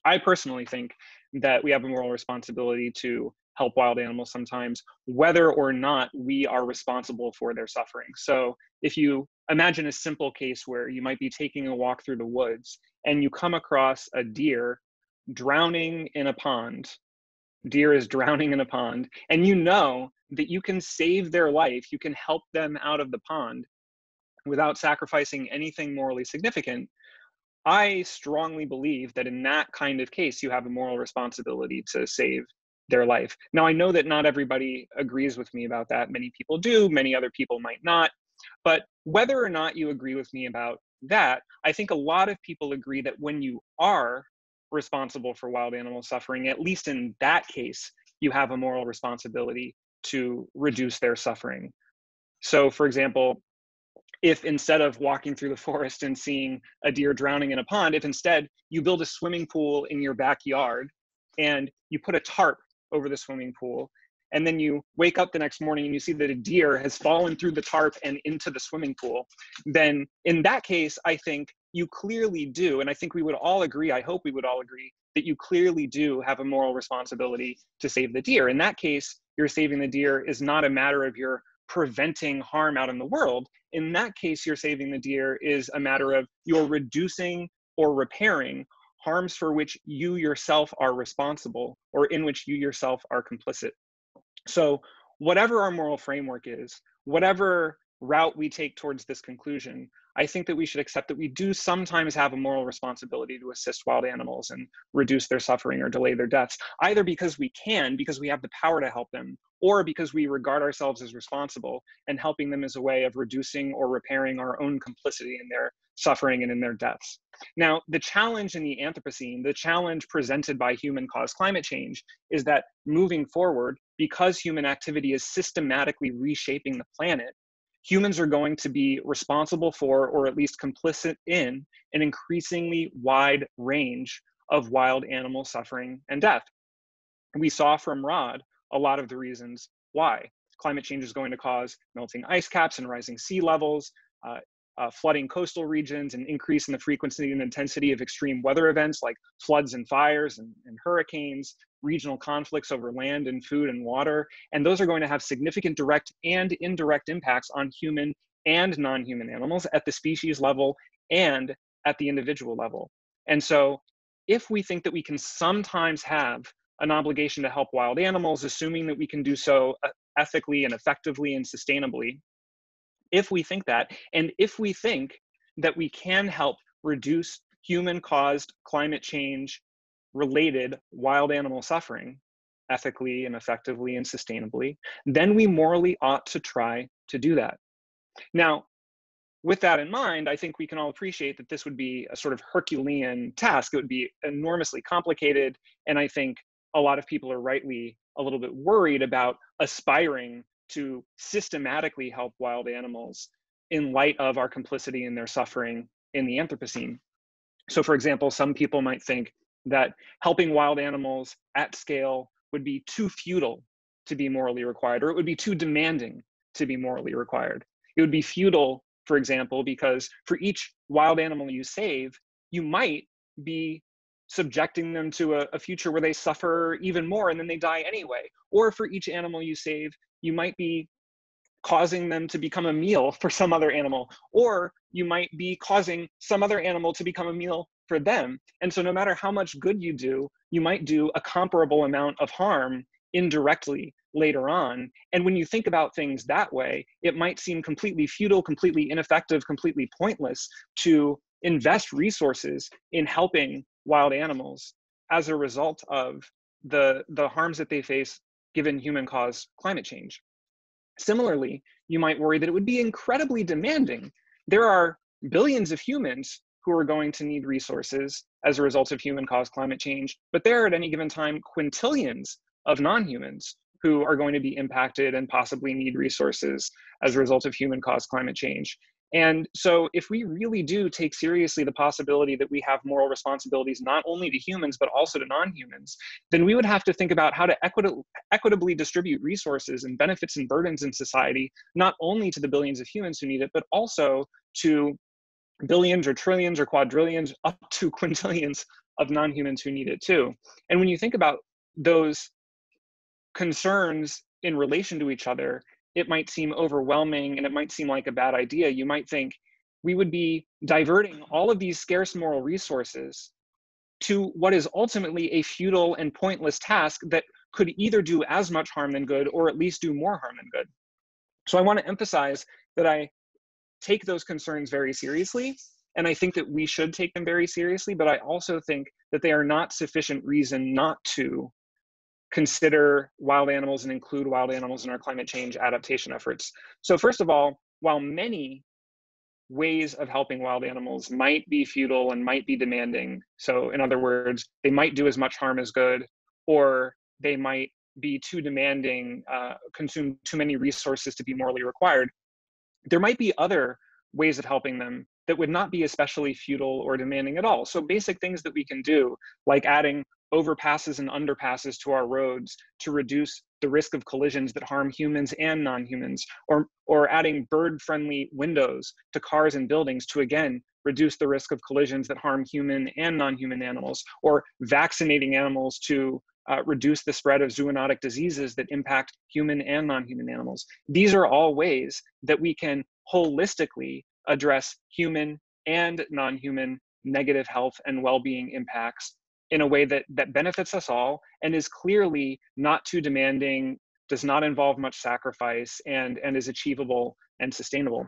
I personally think that we have a moral responsibility to help wild animals sometimes, whether or not we are responsible for their suffering. So if you imagine a simple case where you might be taking a walk through the woods and you come across a deer drowning in a pond, deer is drowning in a pond, and you know that you can save their life, you can help them out of the pond without sacrificing anything morally significant, I strongly believe that in that kind of case, you have a moral responsibility to save their life. Now, I know that not everybody agrees with me about that. Many people do, many other people might not. But whether or not you agree with me about that, I think a lot of people agree that when you are responsible for wild animal suffering, at least in that case, you have a moral responsibility to reduce their suffering. So, for example, if instead of walking through the forest and seeing a deer drowning in a pond, if instead you build a swimming pool in your backyard and you put a tarp over the swimming pool and then you wake up the next morning and you see that a deer has fallen through the tarp and into the swimming pool, then in that case, I think you clearly do, and I think we would all agree, I hope we would all agree, that you clearly do have a moral responsibility to save the deer. In that case, you're saving the deer is not a matter of your preventing harm out in the world. In that case, you're saving the deer is a matter of you're reducing or repairing harms for which you yourself are responsible or in which you yourself are complicit. So, whatever our moral framework is, whatever route we take towards this conclusion, I think that we should accept that we do sometimes have a moral responsibility to assist wild animals and reduce their suffering or delay their deaths, either because we can, because we have the power to help them, or because we regard ourselves as responsible and helping them as a way of reducing or repairing our own complicity in their suffering and in their deaths. Now, the challenge in the Anthropocene, the challenge presented by human caused climate change, is that moving forward, because human activity is systematically reshaping the planet, humans are going to be responsible for, or at least complicit in, an increasingly wide range of wild animal suffering and death. We saw from Rod a lot of the reasons why. Climate change is going to cause melting ice caps and rising sea levels, uh, uh, flooding coastal regions, and increase in the frequency and intensity of extreme weather events like floods and fires and, and hurricanes, regional conflicts over land and food and water. And those are going to have significant direct and indirect impacts on human and non human animals at the species level and at the individual level. And so, if we think that we can sometimes have an obligation to help wild animals, assuming that we can do so uh, ethically and effectively and sustainably. If we think that, and if we think that we can help reduce human caused climate change related wild animal suffering ethically and effectively and sustainably, then we morally ought to try to do that. Now, with that in mind, I think we can all appreciate that this would be a sort of Herculean task. It would be enormously complicated. And I think a lot of people are rightly a little bit worried about aspiring to systematically help wild animals in light of our complicity in their suffering in the Anthropocene. So, for example, some people might think that helping wild animals at scale would be too futile to be morally required, or it would be too demanding to be morally required. It would be futile, for example, because for each wild animal you save, you might be subjecting them to a, a, future where they suffer even more and then they die anyway. Or for each animal you save, you might be causing them to become a meal for some other animal, or you might be causing some other animal to become a meal for them. And so, no matter how much good you do, you might do a comparable amount of harm indirectly later on. And when you think about things that way, it might seem completely futile, completely ineffective, completely pointless to invest resources in helping wild animals as a result of the, the harms that they face given human caused climate change. Similarly, you might worry that it would be incredibly demanding. There are billions of humans who are going to need resources as a result of human caused climate change, but there are at any given time quintillions of non humans who are going to be impacted and possibly need resources as a result of human caused climate change. And so, if we really do take seriously the possibility that we have moral responsibilities not only to humans, but also to non humans, then we would have to think about how to equit- equitably distribute resources and benefits and burdens in society, not only to the billions of humans who need it, but also to billions or trillions or quadrillions, up to quintillions of non humans who need it too. And when you think about those concerns in relation to each other, it might seem overwhelming and it might seem like a bad idea. You might think we would be diverting all of these scarce moral resources to what is ultimately a futile and pointless task that could either do as much harm than good or at least do more harm than good. So I want to emphasize that I take those concerns very seriously. And I think that we should take them very seriously, but I also think that they are not sufficient reason not to consider wild animals and include wild animals in our climate change adaptation efforts. So, first of all, while many ways of helping wild animals might be futile and might be demanding, so in other words, they might do as much harm as good, or they might be too demanding, uh, consume too many resources to be morally required, there might be other ways of helping them that would not be especially futile or demanding at all. So basic things that we can do, like adding overpasses and underpasses to our roads to reduce the risk of collisions that harm humans and non-humans, or, or adding bird-friendly windows to cars and buildings to again reduce the risk of collisions that harm human and non-human animals, or vaccinating animals to uh, reduce the spread of zoonotic diseases that impact human and non-human animals. These are all ways that we can holistically address human and non-human negative health and well-being impacts in a way that that benefits us all and is clearly not too demanding does not involve much sacrifice and and is achievable and sustainable.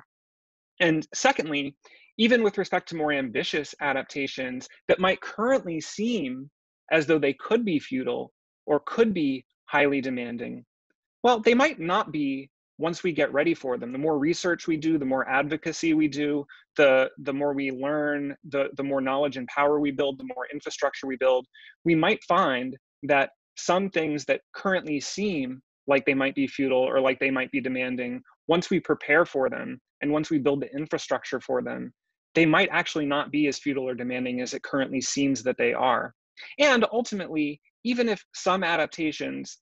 And secondly even with respect to more ambitious adaptations that might currently seem as though they could be futile or could be highly demanding well they might not be once we get ready for them the more research we do the more advocacy we do the the more we learn the the more knowledge and power we build the more infrastructure we build we might find that some things that currently seem like they might be futile or like they might be demanding once we prepare for them and once we build the infrastructure for them they might actually not be as futile or demanding as it currently seems that they are. And ultimately even if some adaptations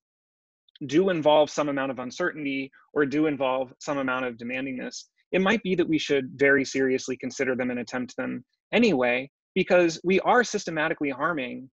do involve some amount of uncertainty or do involve some amount of demandingness, it might be that we should very seriously consider them and attempt them anyway, because we are systematically harming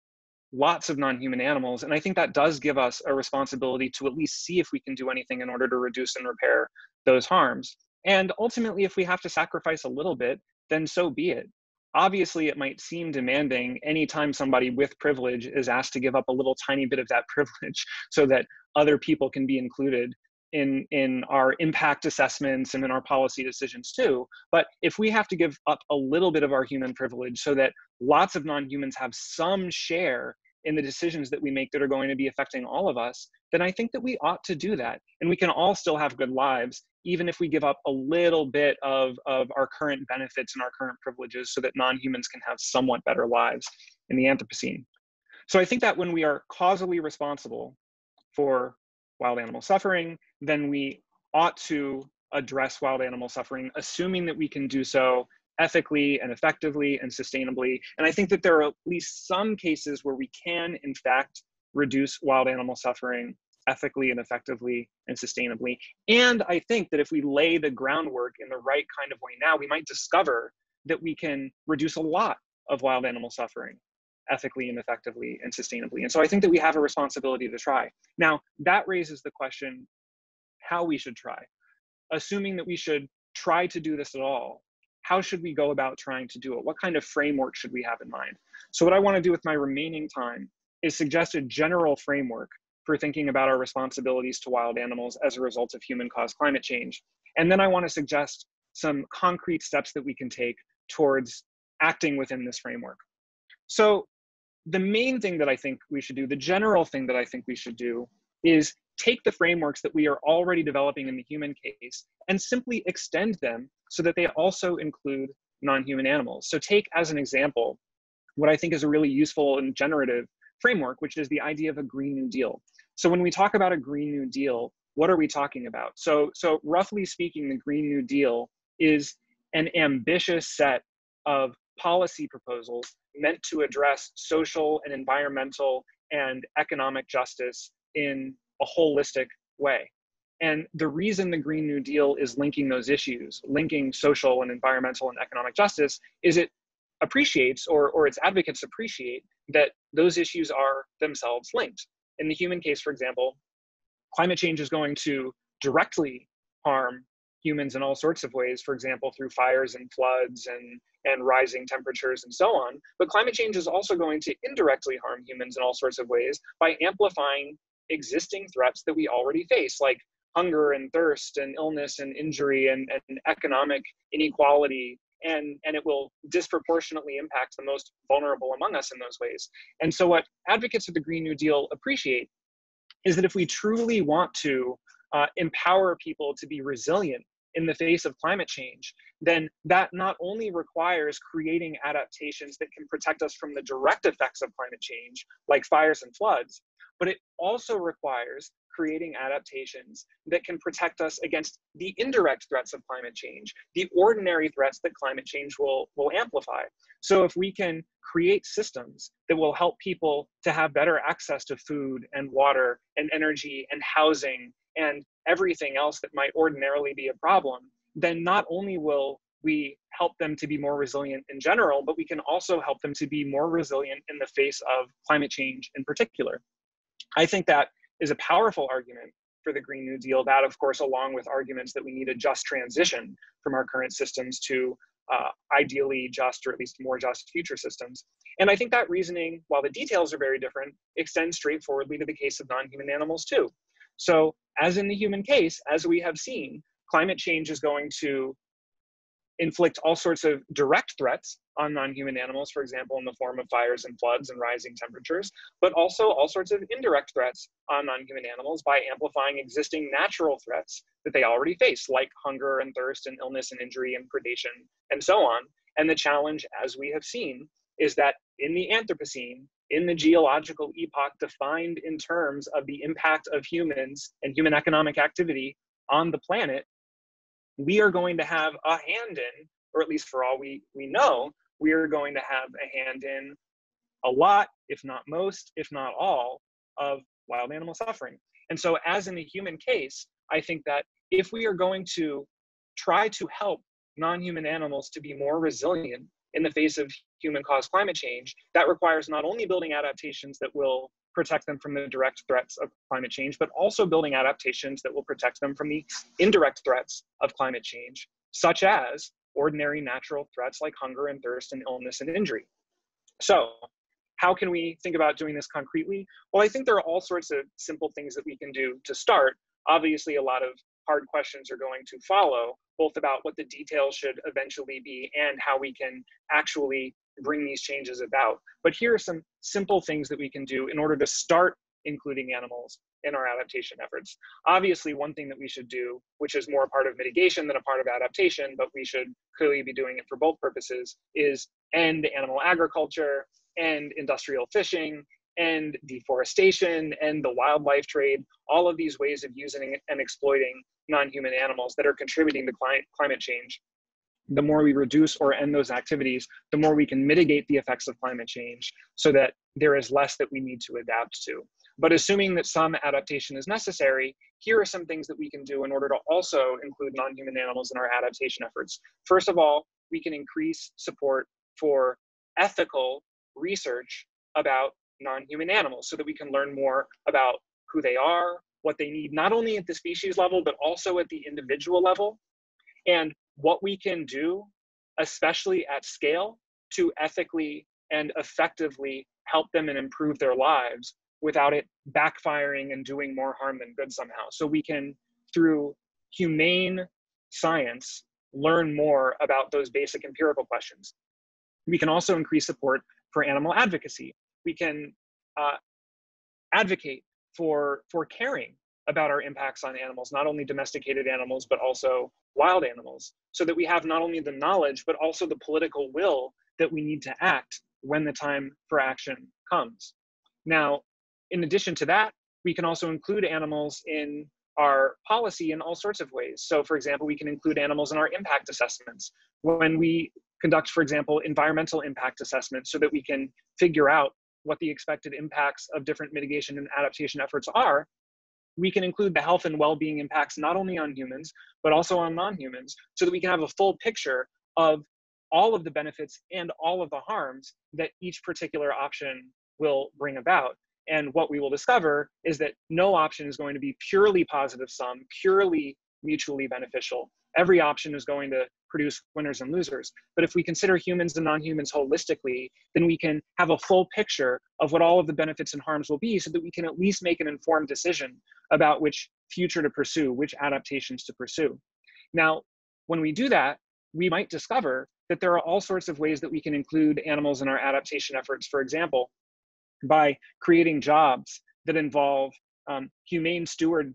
lots of non-human animals and i think that does give us a responsibility to at least see if we can do anything in order to reduce and repair those harms. And ultimately if we have to sacrifice a little bit then so be it obviously it might seem demanding anytime somebody with privilege is asked to give up a little tiny bit of that privilege so that other people can be included in in our impact assessments and in our policy decisions too. But if we have to give up a little bit of our human privilege so that lots of non-humans have some share in the decisions that we make that are going to be affecting all of us then i think that we ought to do that. And we can all still have good lives even if we give up a little bit of, of our current benefits and our current privileges so that non-humans can have somewhat better lives in the anthropocene so i think that when we are causally responsible for wild animal suffering, then we ought to address wild animal suffering, assuming that we can do so ethically and effectively and sustainably. And I think that there are at least some cases where we can, in fact, reduce wild animal suffering ethically and effectively and sustainably. And I think that if we lay the groundwork in the right kind of way now, we might discover that we can reduce a lot of wild animal suffering ethically and effectively and sustainably. And so I think that we have a responsibility to try. Now, that raises the question how we should try. assuming that we should try to do this at all, how should we go about trying to do it? What kind of framework should we have in mind? So what I wanna do with my remaining time is suggest a general framework for thinking about our responsibilities to wild animals as a result of human caused climate change. And then I wanna suggest some concrete steps that we can take towards acting within this framework. So the main thing that I think we should do, the general thing that I think we should do is take the frameworks that we are already developing in the human case and simply extend them so that they also include non-human animals. So take as an example, what I think is a really useful and generative framework, which is the idea of a Green New Deal. So when we talk about a Green New Deal, what are we talking about? So, so roughly speaking, the Green New Deal is an ambitious set of policy proposals meant to address social and environmental and economic justice in a holistic way. And the reason the Green New Deal is linking those issues, linking social and environmental and economic justice, is it appreciates or, or its advocates appreciate that those issues are themselves linked. In the human case, for example, climate change is going to directly harm humans in all sorts of ways, for example, through fires and floods and, and rising temperatures and so on. But climate change is also going to indirectly harm humans in all sorts of ways by amplifying existing threats that we already face, like hunger and thirst and illness and injury and, and economic inequality. And, and it will disproportionately impact the most vulnerable among us in those ways. And so, what advocates of the Green New Deal appreciate is that if we truly want to uh, empower people to be resilient in the face of climate change, then that not only requires creating adaptations that can protect us from the direct effects of climate change, like fires and floods, but it also requires creating adaptations that can protect us against the indirect threats of climate change, the ordinary threats that climate change will, will amplify. So if we can create systems that will help people to have better access to food and water and energy and housing and everything else that might ordinarily be a problem, then not only will we help them to be more resilient in general, but we can also help them to be more resilient in the face of climate change in particular. I think that is a powerful argument for the Green New Deal. That, of course, along with arguments that we need a just transition from our current systems to uh, ideally just or at least more just future systems. And I think that reasoning, while the details are very different, extends straightforwardly to the case of non human animals too. So, as in the human case, as we have seen, climate change is going to inflict all sorts of direct threats on non-human animals, for example, in the form of fires and floods and rising temperatures, but also all sorts of indirect threats on non-human animals by amplifying existing natural threats that they already face, like hunger and thirst and illness and injury and predation and so on. And the challenge, as we have seen, is that in the Anthropocene, in the geological epoch defined in terms of the impact of humans and human economic activity on the planet, we are going to have a hand in, or at least for all we, we know, we are going to have a hand in a lot, if not most, if not all, of wild animal suffering. And so, as in the human case, I think that if we are going to try to help non human animals to be more resilient in the face of human caused climate change, that requires not only building adaptations that will protect them from the direct threats of climate change, but also building adaptations that will protect them from the indirect threats of climate change, such as ordinary natural threats like hunger and thirst and illness and injury. So, how can we think about doing this concretely? Well, I think there are all sorts of simple things that we can do to start. Obviously, a lot of hard questions are going to follow, both about what the details should eventually be and how we can actually bring these changes about. But here are some simple things that we can do in order to start including animals in our adaptation efforts. Obviously, one thing that we should do, which is more a part of mitigation than a part of adaptation, but we should clearly be doing it for both purposes, is end animal agriculture, end industrial fishing, end deforestation, end the wildlife trade, all of these ways of using and exploiting non-human animals that are contributing to climate change the more we reduce or end those activities, the more we can mitigate the effects of climate change so that there is less that we need to adapt to. But assuming that some adaptation is necessary, here are some things that we can do in order to also include non-human animals in our adaptation efforts. First of all, we can increase support for ethical research about non-human animals so that we can learn more about who they are, what they need, not only at the species level, but also at the individual level, and what we can do, especially at scale, to ethically and effectively help them and improve their lives without it backfiring and doing more harm than good somehow. So we can, through humane science, learn more about those basic empirical questions. We can also increase support for animal advocacy. We can uh, advocate for, for caring about our impacts on animals, not only domesticated animals, but also wild animals, so that we have not only the knowledge, but also the political will that we need to act when the time for action comes. Now, in addition to that, we can also include animals in our policy in all sorts of ways. So, for example, we can include animals in our impact assessments. When we conduct, for example, environmental impact assessments so that we can figure out what the expected impacts of different mitigation and adaptation efforts are, we can include the health and well-being impacts not only on humans, but also on non-humans, so that we can have a full picture of all of the benefits and all of the harms that each particular option will bring about. And what we will discover is that no option is going to be purely positive sum, purely mutually beneficial. Every option is going to produce winners and losers. But if we consider humans and non humans holistically, then we can have a full picture of what all of the benefits and harms will be so that we can at least make an informed decision about which future to pursue, which adaptations to pursue. Now, when we do that, we might discover that there are all sorts of ways that we can include animals in our adaptation efforts. For example, by creating jobs that involve um, humane stewardship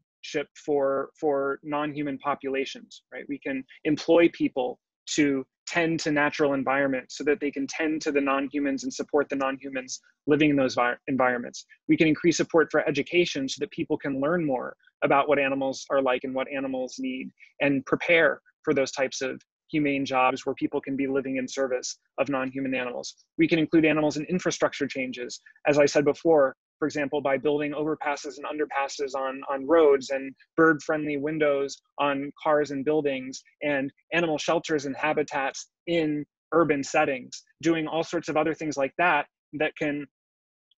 for for non-human populations right? We can employ people to tend to natural environments so that they can tend to the non-humans and support the non-humans living in those environments. We can increase support for education so that people can learn more about what animals are like and what animals need and prepare for those types of humane jobs where people can be living in service of non-human animals. We can include animals in infrastructure changes, as I said before, for example, by building overpasses and underpasses on, on roads and bird-friendly windows on cars and buildings and animal shelters and habitats in urban settings, doing all sorts of other things like that that can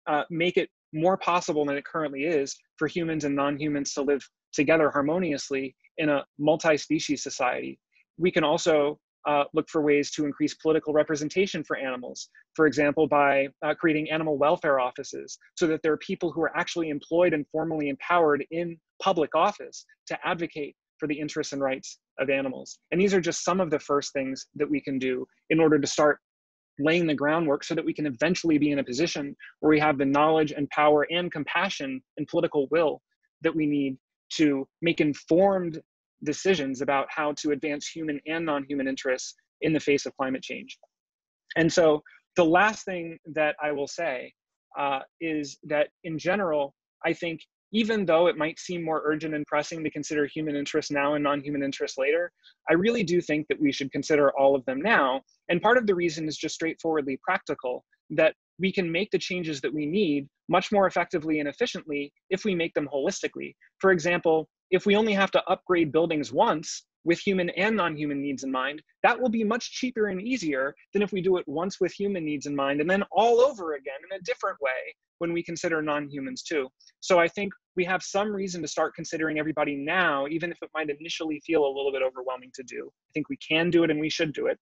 uh, make it more possible than it currently is for humans and non-humans to live together harmoniously in a multi-species society. We can also uh, look for ways to increase political representation for animals. For example, by uh, creating animal welfare offices so that there are people who are actually employed and formally empowered in public office to advocate for the interests and rights of animals. And these are just some of the first things that we can do in order to start laying the groundwork so that we can eventually be in a position where we have the knowledge and power and compassion and political will that we need to make informed decisions about how to advance human and non-human interests in the face of climate change. And so the last thing that I will say uh, is that in general, I think even though it might seem more urgent and pressing to consider human interests now and non-human interests later, I really do think that we should consider all of them now. And part of the reason is just straightforwardly practical, that we can make the changes that we need much more effectively and efficiently if we make them holistically. For example, if we only have to upgrade buildings once with human and non-human needs in mind, that will be much cheaper and easier than if we do it once with human needs in mind and then all over again in a different way when we consider non-humans too. So I think we have some reason to start considering everybody now, even if it might initially feel a little bit overwhelming to do. I think we can do it and we should do it.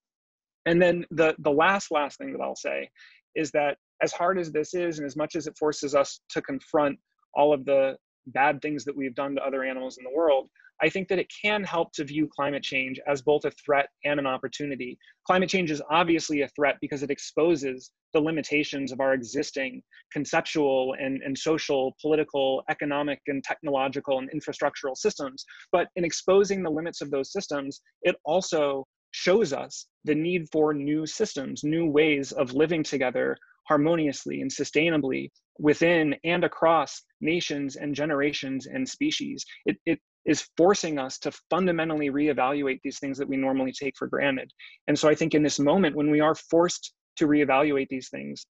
And then the, the last, last thing that I'll say is that as hard as this is and as much as it forces us to confront all of the bad things that we've done to other animals in the world, I think that it can help to view climate change as both a threat and an opportunity. Climate change is obviously a threat because it exposes the limitations of our existing conceptual and, and social, political, economic, and technological and infrastructural systems. But in exposing the limits of those systems, it also shows us the need for new systems, new ways of living together harmoniously and sustainably within and across nations and generations and species. It, it is forcing us to fundamentally reevaluate these things that we normally take for granted. And so I think in this moment, when we are forced to reevaluate these things,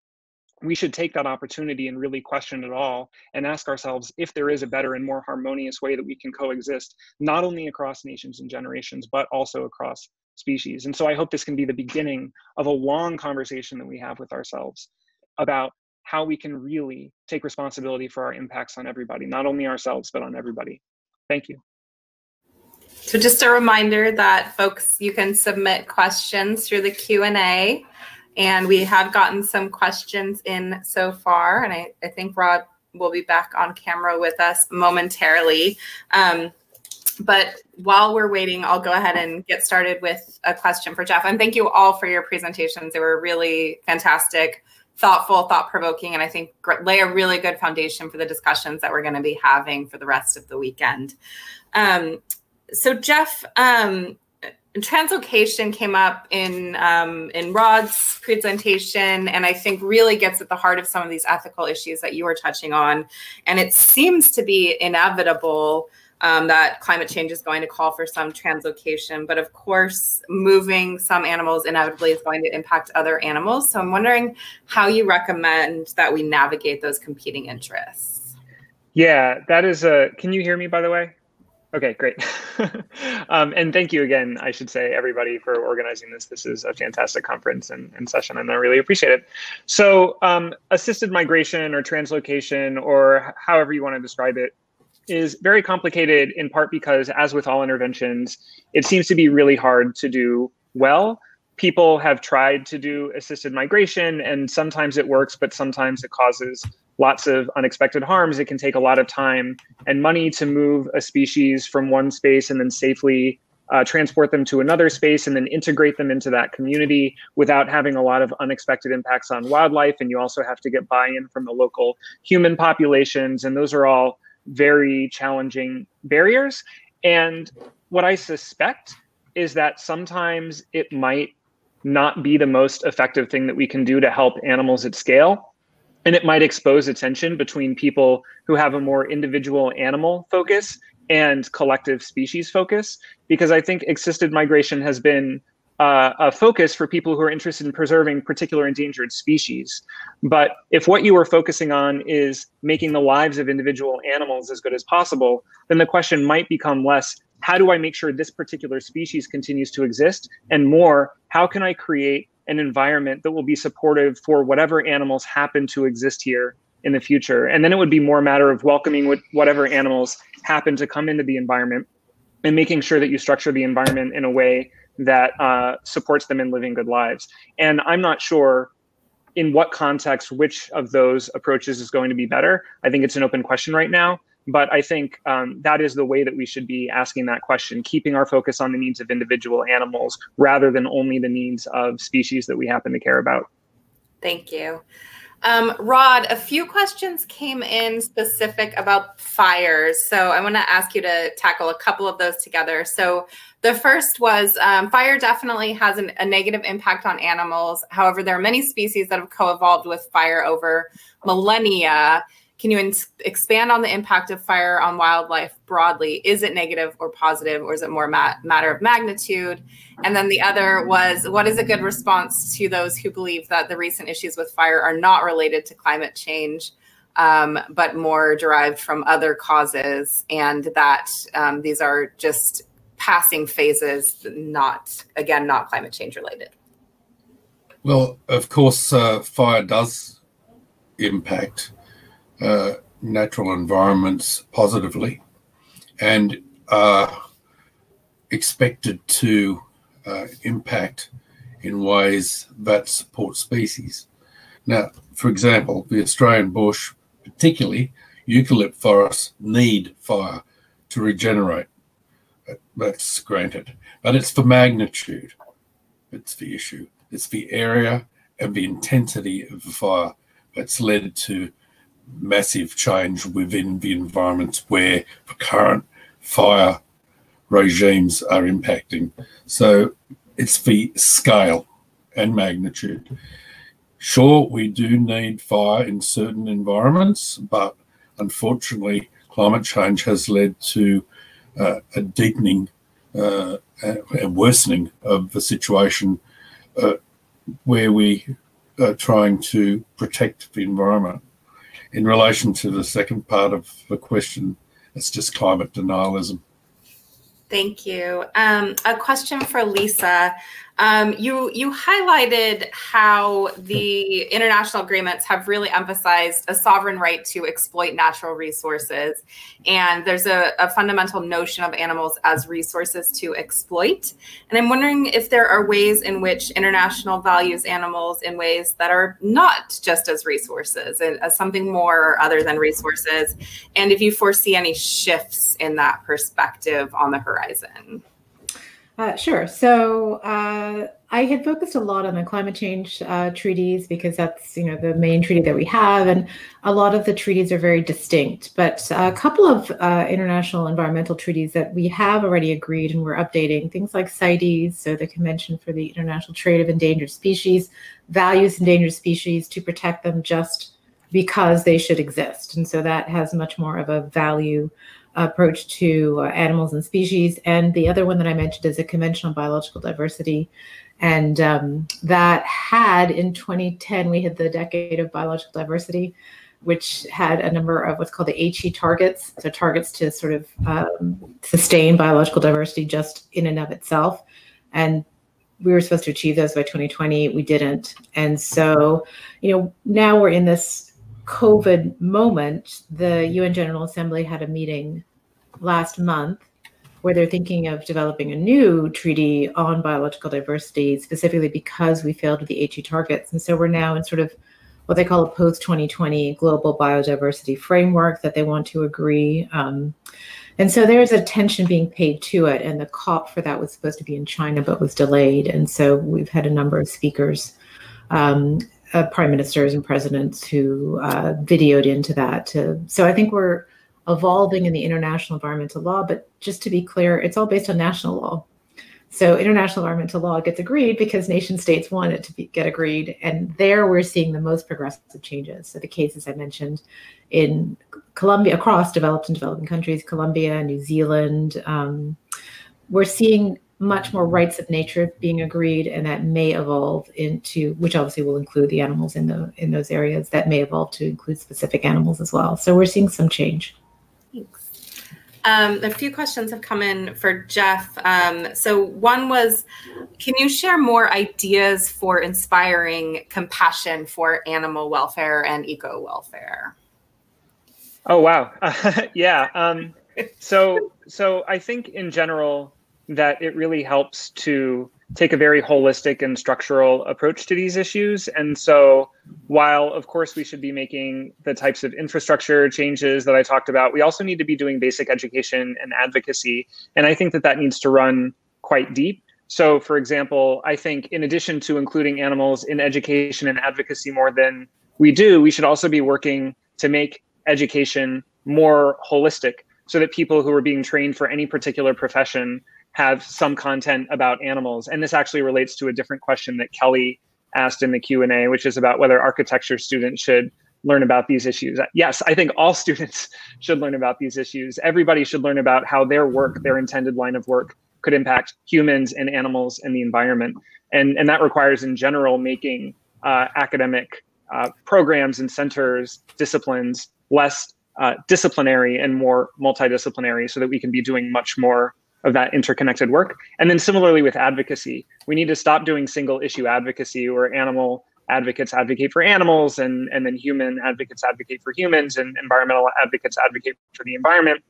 we should take that opportunity and really question it all and ask ourselves if there is a better and more harmonious way that we can coexist, not only across nations and generations, but also across species. And so I hope this can be the beginning of a long conversation that we have with ourselves about how we can really take responsibility for our impacts on everybody, not only ourselves, but on everybody. Thank you. So just a reminder that folks, you can submit questions through the Q&A. And we have gotten some questions in so far. And I, I think Rob will be back on camera with us momentarily. Um, but while we're waiting, I'll go ahead and get started with a question for Jeff. And thank you all for your presentations. They were really fantastic, thoughtful, thought provoking, and I think lay a really good foundation for the discussions that we're going to be having for the rest of the weekend. Um, so, Jeff, um, translocation came up in um, in Rod's presentation, and I think really gets at the heart of some of these ethical issues that you were touching on. And it seems to be inevitable um, that climate change is going to call for some translocation. But of course, moving some animals inevitably is going to impact other animals. So I'm wondering how you recommend that we navigate those competing interests. Yeah, that is a. Can you hear me, by the way? Okay, great. um, and thank you again, I should say, everybody, for organizing this. This is a fantastic conference and, and session, and I really appreciate it. So, um, assisted migration or translocation, or however you want to describe it, is very complicated in part because, as with all interventions, it seems to be really hard to do well. People have tried to do assisted migration, and sometimes it works, but sometimes it causes lots of unexpected harms. It can take a lot of time and money to move a species from one space and then safely uh, transport them to another space and then integrate them into that community without having a lot of unexpected impacts on wildlife. And you also have to get buy in from the local human populations. And those are all very challenging barriers. And what I suspect is that sometimes it might not be the most effective thing that we can do to help animals at scale. And it might expose attention between people who have a more individual animal focus and collective species focus, because I think assisted migration has been uh, a focus for people who are interested in preserving particular endangered species. But if what you are focusing on is making the lives of individual animals as good as possible, then the question might become less how do I make sure this particular species continues to exist? And more, how can I create an environment that will be supportive for whatever animals happen to exist here in the future? And then it would be more a matter of welcoming whatever animals happen to come into the environment and making sure that you structure the environment in a way that uh, supports them in living good lives. And I'm not sure in what context which of those approaches is going to be better. I think it's an open question right now. But I think um, that is the way that we should be asking that question, keeping our focus on the needs of individual animals rather than only the needs of species that we happen to care about. Thank you. Um, Rod, a few questions came in specific about fires. So I want to ask you to tackle a couple of those together. So the first was um, fire definitely has an, a negative impact on animals. However, there are many species that have co evolved with fire over millennia. Can you expand on the impact of fire on wildlife broadly? Is it negative or positive, or is it more ma matter of magnitude? And then the other was what is a good response to those who believe that the recent issues with fire are not related to climate change, um, but more derived from other causes, and that um, these are just passing phases, not, again, not climate change related? Well, of course, uh, fire does impact uh, natural environments positively and are expected to uh, impact in ways that support species. Now, for example, the Australian bush, particularly eucalypt forests, need fire to regenerate. That's granted. But it's the magnitude. It's the issue. It's the area and the intensity of the fire that's led to massive change within the environments where the current fire regimes are impacting. So it's the scale and magnitude. Sure, we do need fire in certain environments, but unfortunately, climate change has led to uh, a deepening uh, and worsening of the situation uh, where we are trying to protect the environment. In relation to the second part of the question, it's just climate denialism. Thank you. Um, a question for Lisa. Um, you you highlighted how the international agreements have really emphasized a sovereign right to exploit natural resources, and there's a, a, fundamental notion of animals as resources to exploit. And I'm wondering if there are ways in which international values animals in ways that are not just as resources, and as something more other than resources, and if you foresee any shifts in that perspective on the horizon. Uh, sure. So uh, I had focused a lot on the climate change uh, treaties because that's you know the main treaty that we have, and a lot of the treaties are very distinct. But a couple of uh, international environmental treaties that we have already agreed and we're updating things like CITES, so the Convention for the International Trade of Endangered Species, values endangered species to protect them just because they should exist, and so that has much more of a value approach to uh, animals and species. And the other one that I mentioned is a conventional biological diversity. And um, that had in 2010, we had the decade of biological diversity, which had a number of what's called the Aichi targets. So, targets to sort of um, sustain biological diversity just in and of itself. And we were supposed to achieve those by 2020. We didn't. And so, you know, now we're in this COVID moment, the UN General Assembly had a meeting last month where they're thinking of developing a new treaty on biological diversity, specifically because we failed with the Aichi targets. And so we're now in sort of what they call a post 2020 global biodiversity framework that they want to agree. Um, and so there's attention being paid to it. And the COP for that was supposed to be in China, but was delayed. And so we've had a number of speakers um, uh, prime ministers and presidents who uh, videoed into that. To, so I think we're evolving in the international environmental law, but just to be clear, it's all based on national law. So international environmental law gets agreed because nation states want it to be, get agreed, and there we're seeing the most progressive changes. So the cases I mentioned in Colombia, across developed and developing countries, Colombia, New Zealand, um, we're seeing much more rights of nature being agreed and that may evolve into which obviously will include the animals in the in those areas that may evolve to include specific animals as well. So we're seeing some change. Thanks. Um, a few questions have come in for jeff. Um, so one was can you share more ideas for inspiring compassion for animal welfare and eco welfare? Oh wow. Yeah um, so so i think in general that it really helps to take a very holistic and structural approach to these issues. And so, while of course we should be making the types of infrastructure changes that I talked about, we also need to be doing basic education and advocacy. And I think that that needs to run quite deep. So, for example, I think in addition to including animals in education and advocacy more than we do, we should also be working to make education more holistic so that people who are being trained for any particular profession have some content about animals. And this actually relates to a different question that Kelly asked in the Q&A, which is about whether architecture students should learn about these issues. Yes, I think all students should learn about these issues. Everybody should learn about how their work, their intended line of work, could impact humans and animals and the environment. And, and that requires, in general, making uh, academic uh, programs and centers, disciplines, less uh, disciplinary and more multidisciplinary so that we can be doing much more of that interconnected work. And then similarly with advocacy, we need to stop doing single issue advocacy where animal advocates advocate for animals and, and then human advocates advocate for humans and environmental advocates advocate for the environment.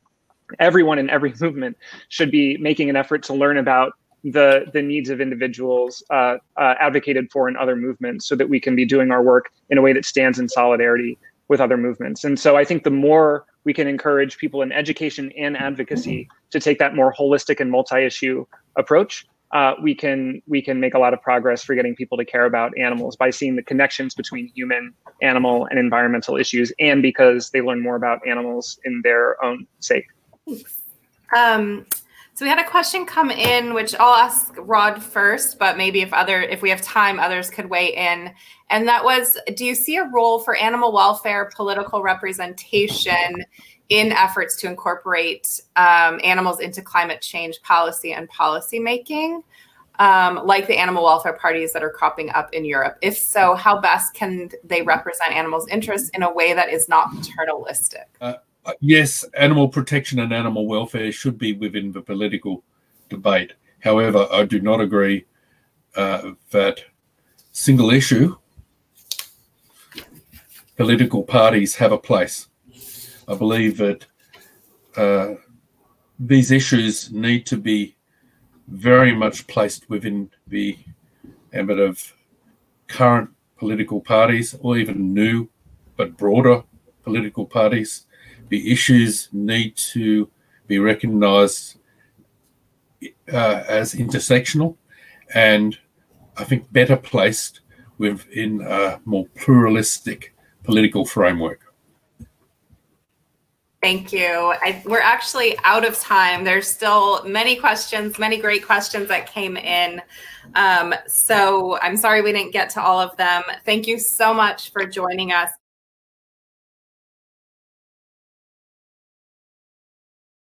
Everyone in every movement should be making an effort to learn about the the needs of individuals uh, uh, advocated for in other movements so that we can be doing our work in a way that stands in solidarity with other movements. And so I think the more we can encourage people in education and advocacy to take that more holistic and multi-issue approach. Uh, we can we can make a lot of progress for getting people to care about animals by seeing the connections between human, animal, and environmental issues, and because they learn more about animals in their own sake. Um, so we had a question come in, which I'll ask Rod first, but maybe if other if we have time, others could weigh in. And that was, do you see a role for animal welfare political representation in efforts to incorporate um, animals into climate change policy and policy making? Um, like the animal welfare parties that are cropping up in Europe? If so, how best can they represent animals' interests in a way that is not paternalistic? Uh, yes, animal protection and animal welfare should be within the political debate. However, I do not agree uh, that single issue political parties have a place. I believe that uh, these issues need to be very much placed within the ambit of current political parties or even new but broader political parties. The issues need to be recognized uh, as intersectional and I think better placed within a more pluralistic political framework. Thank you. I, we're actually out of time. There's still many questions, many great questions that came in. Um, so I'm sorry we didn't get to all of them. Thank you so much for joining us.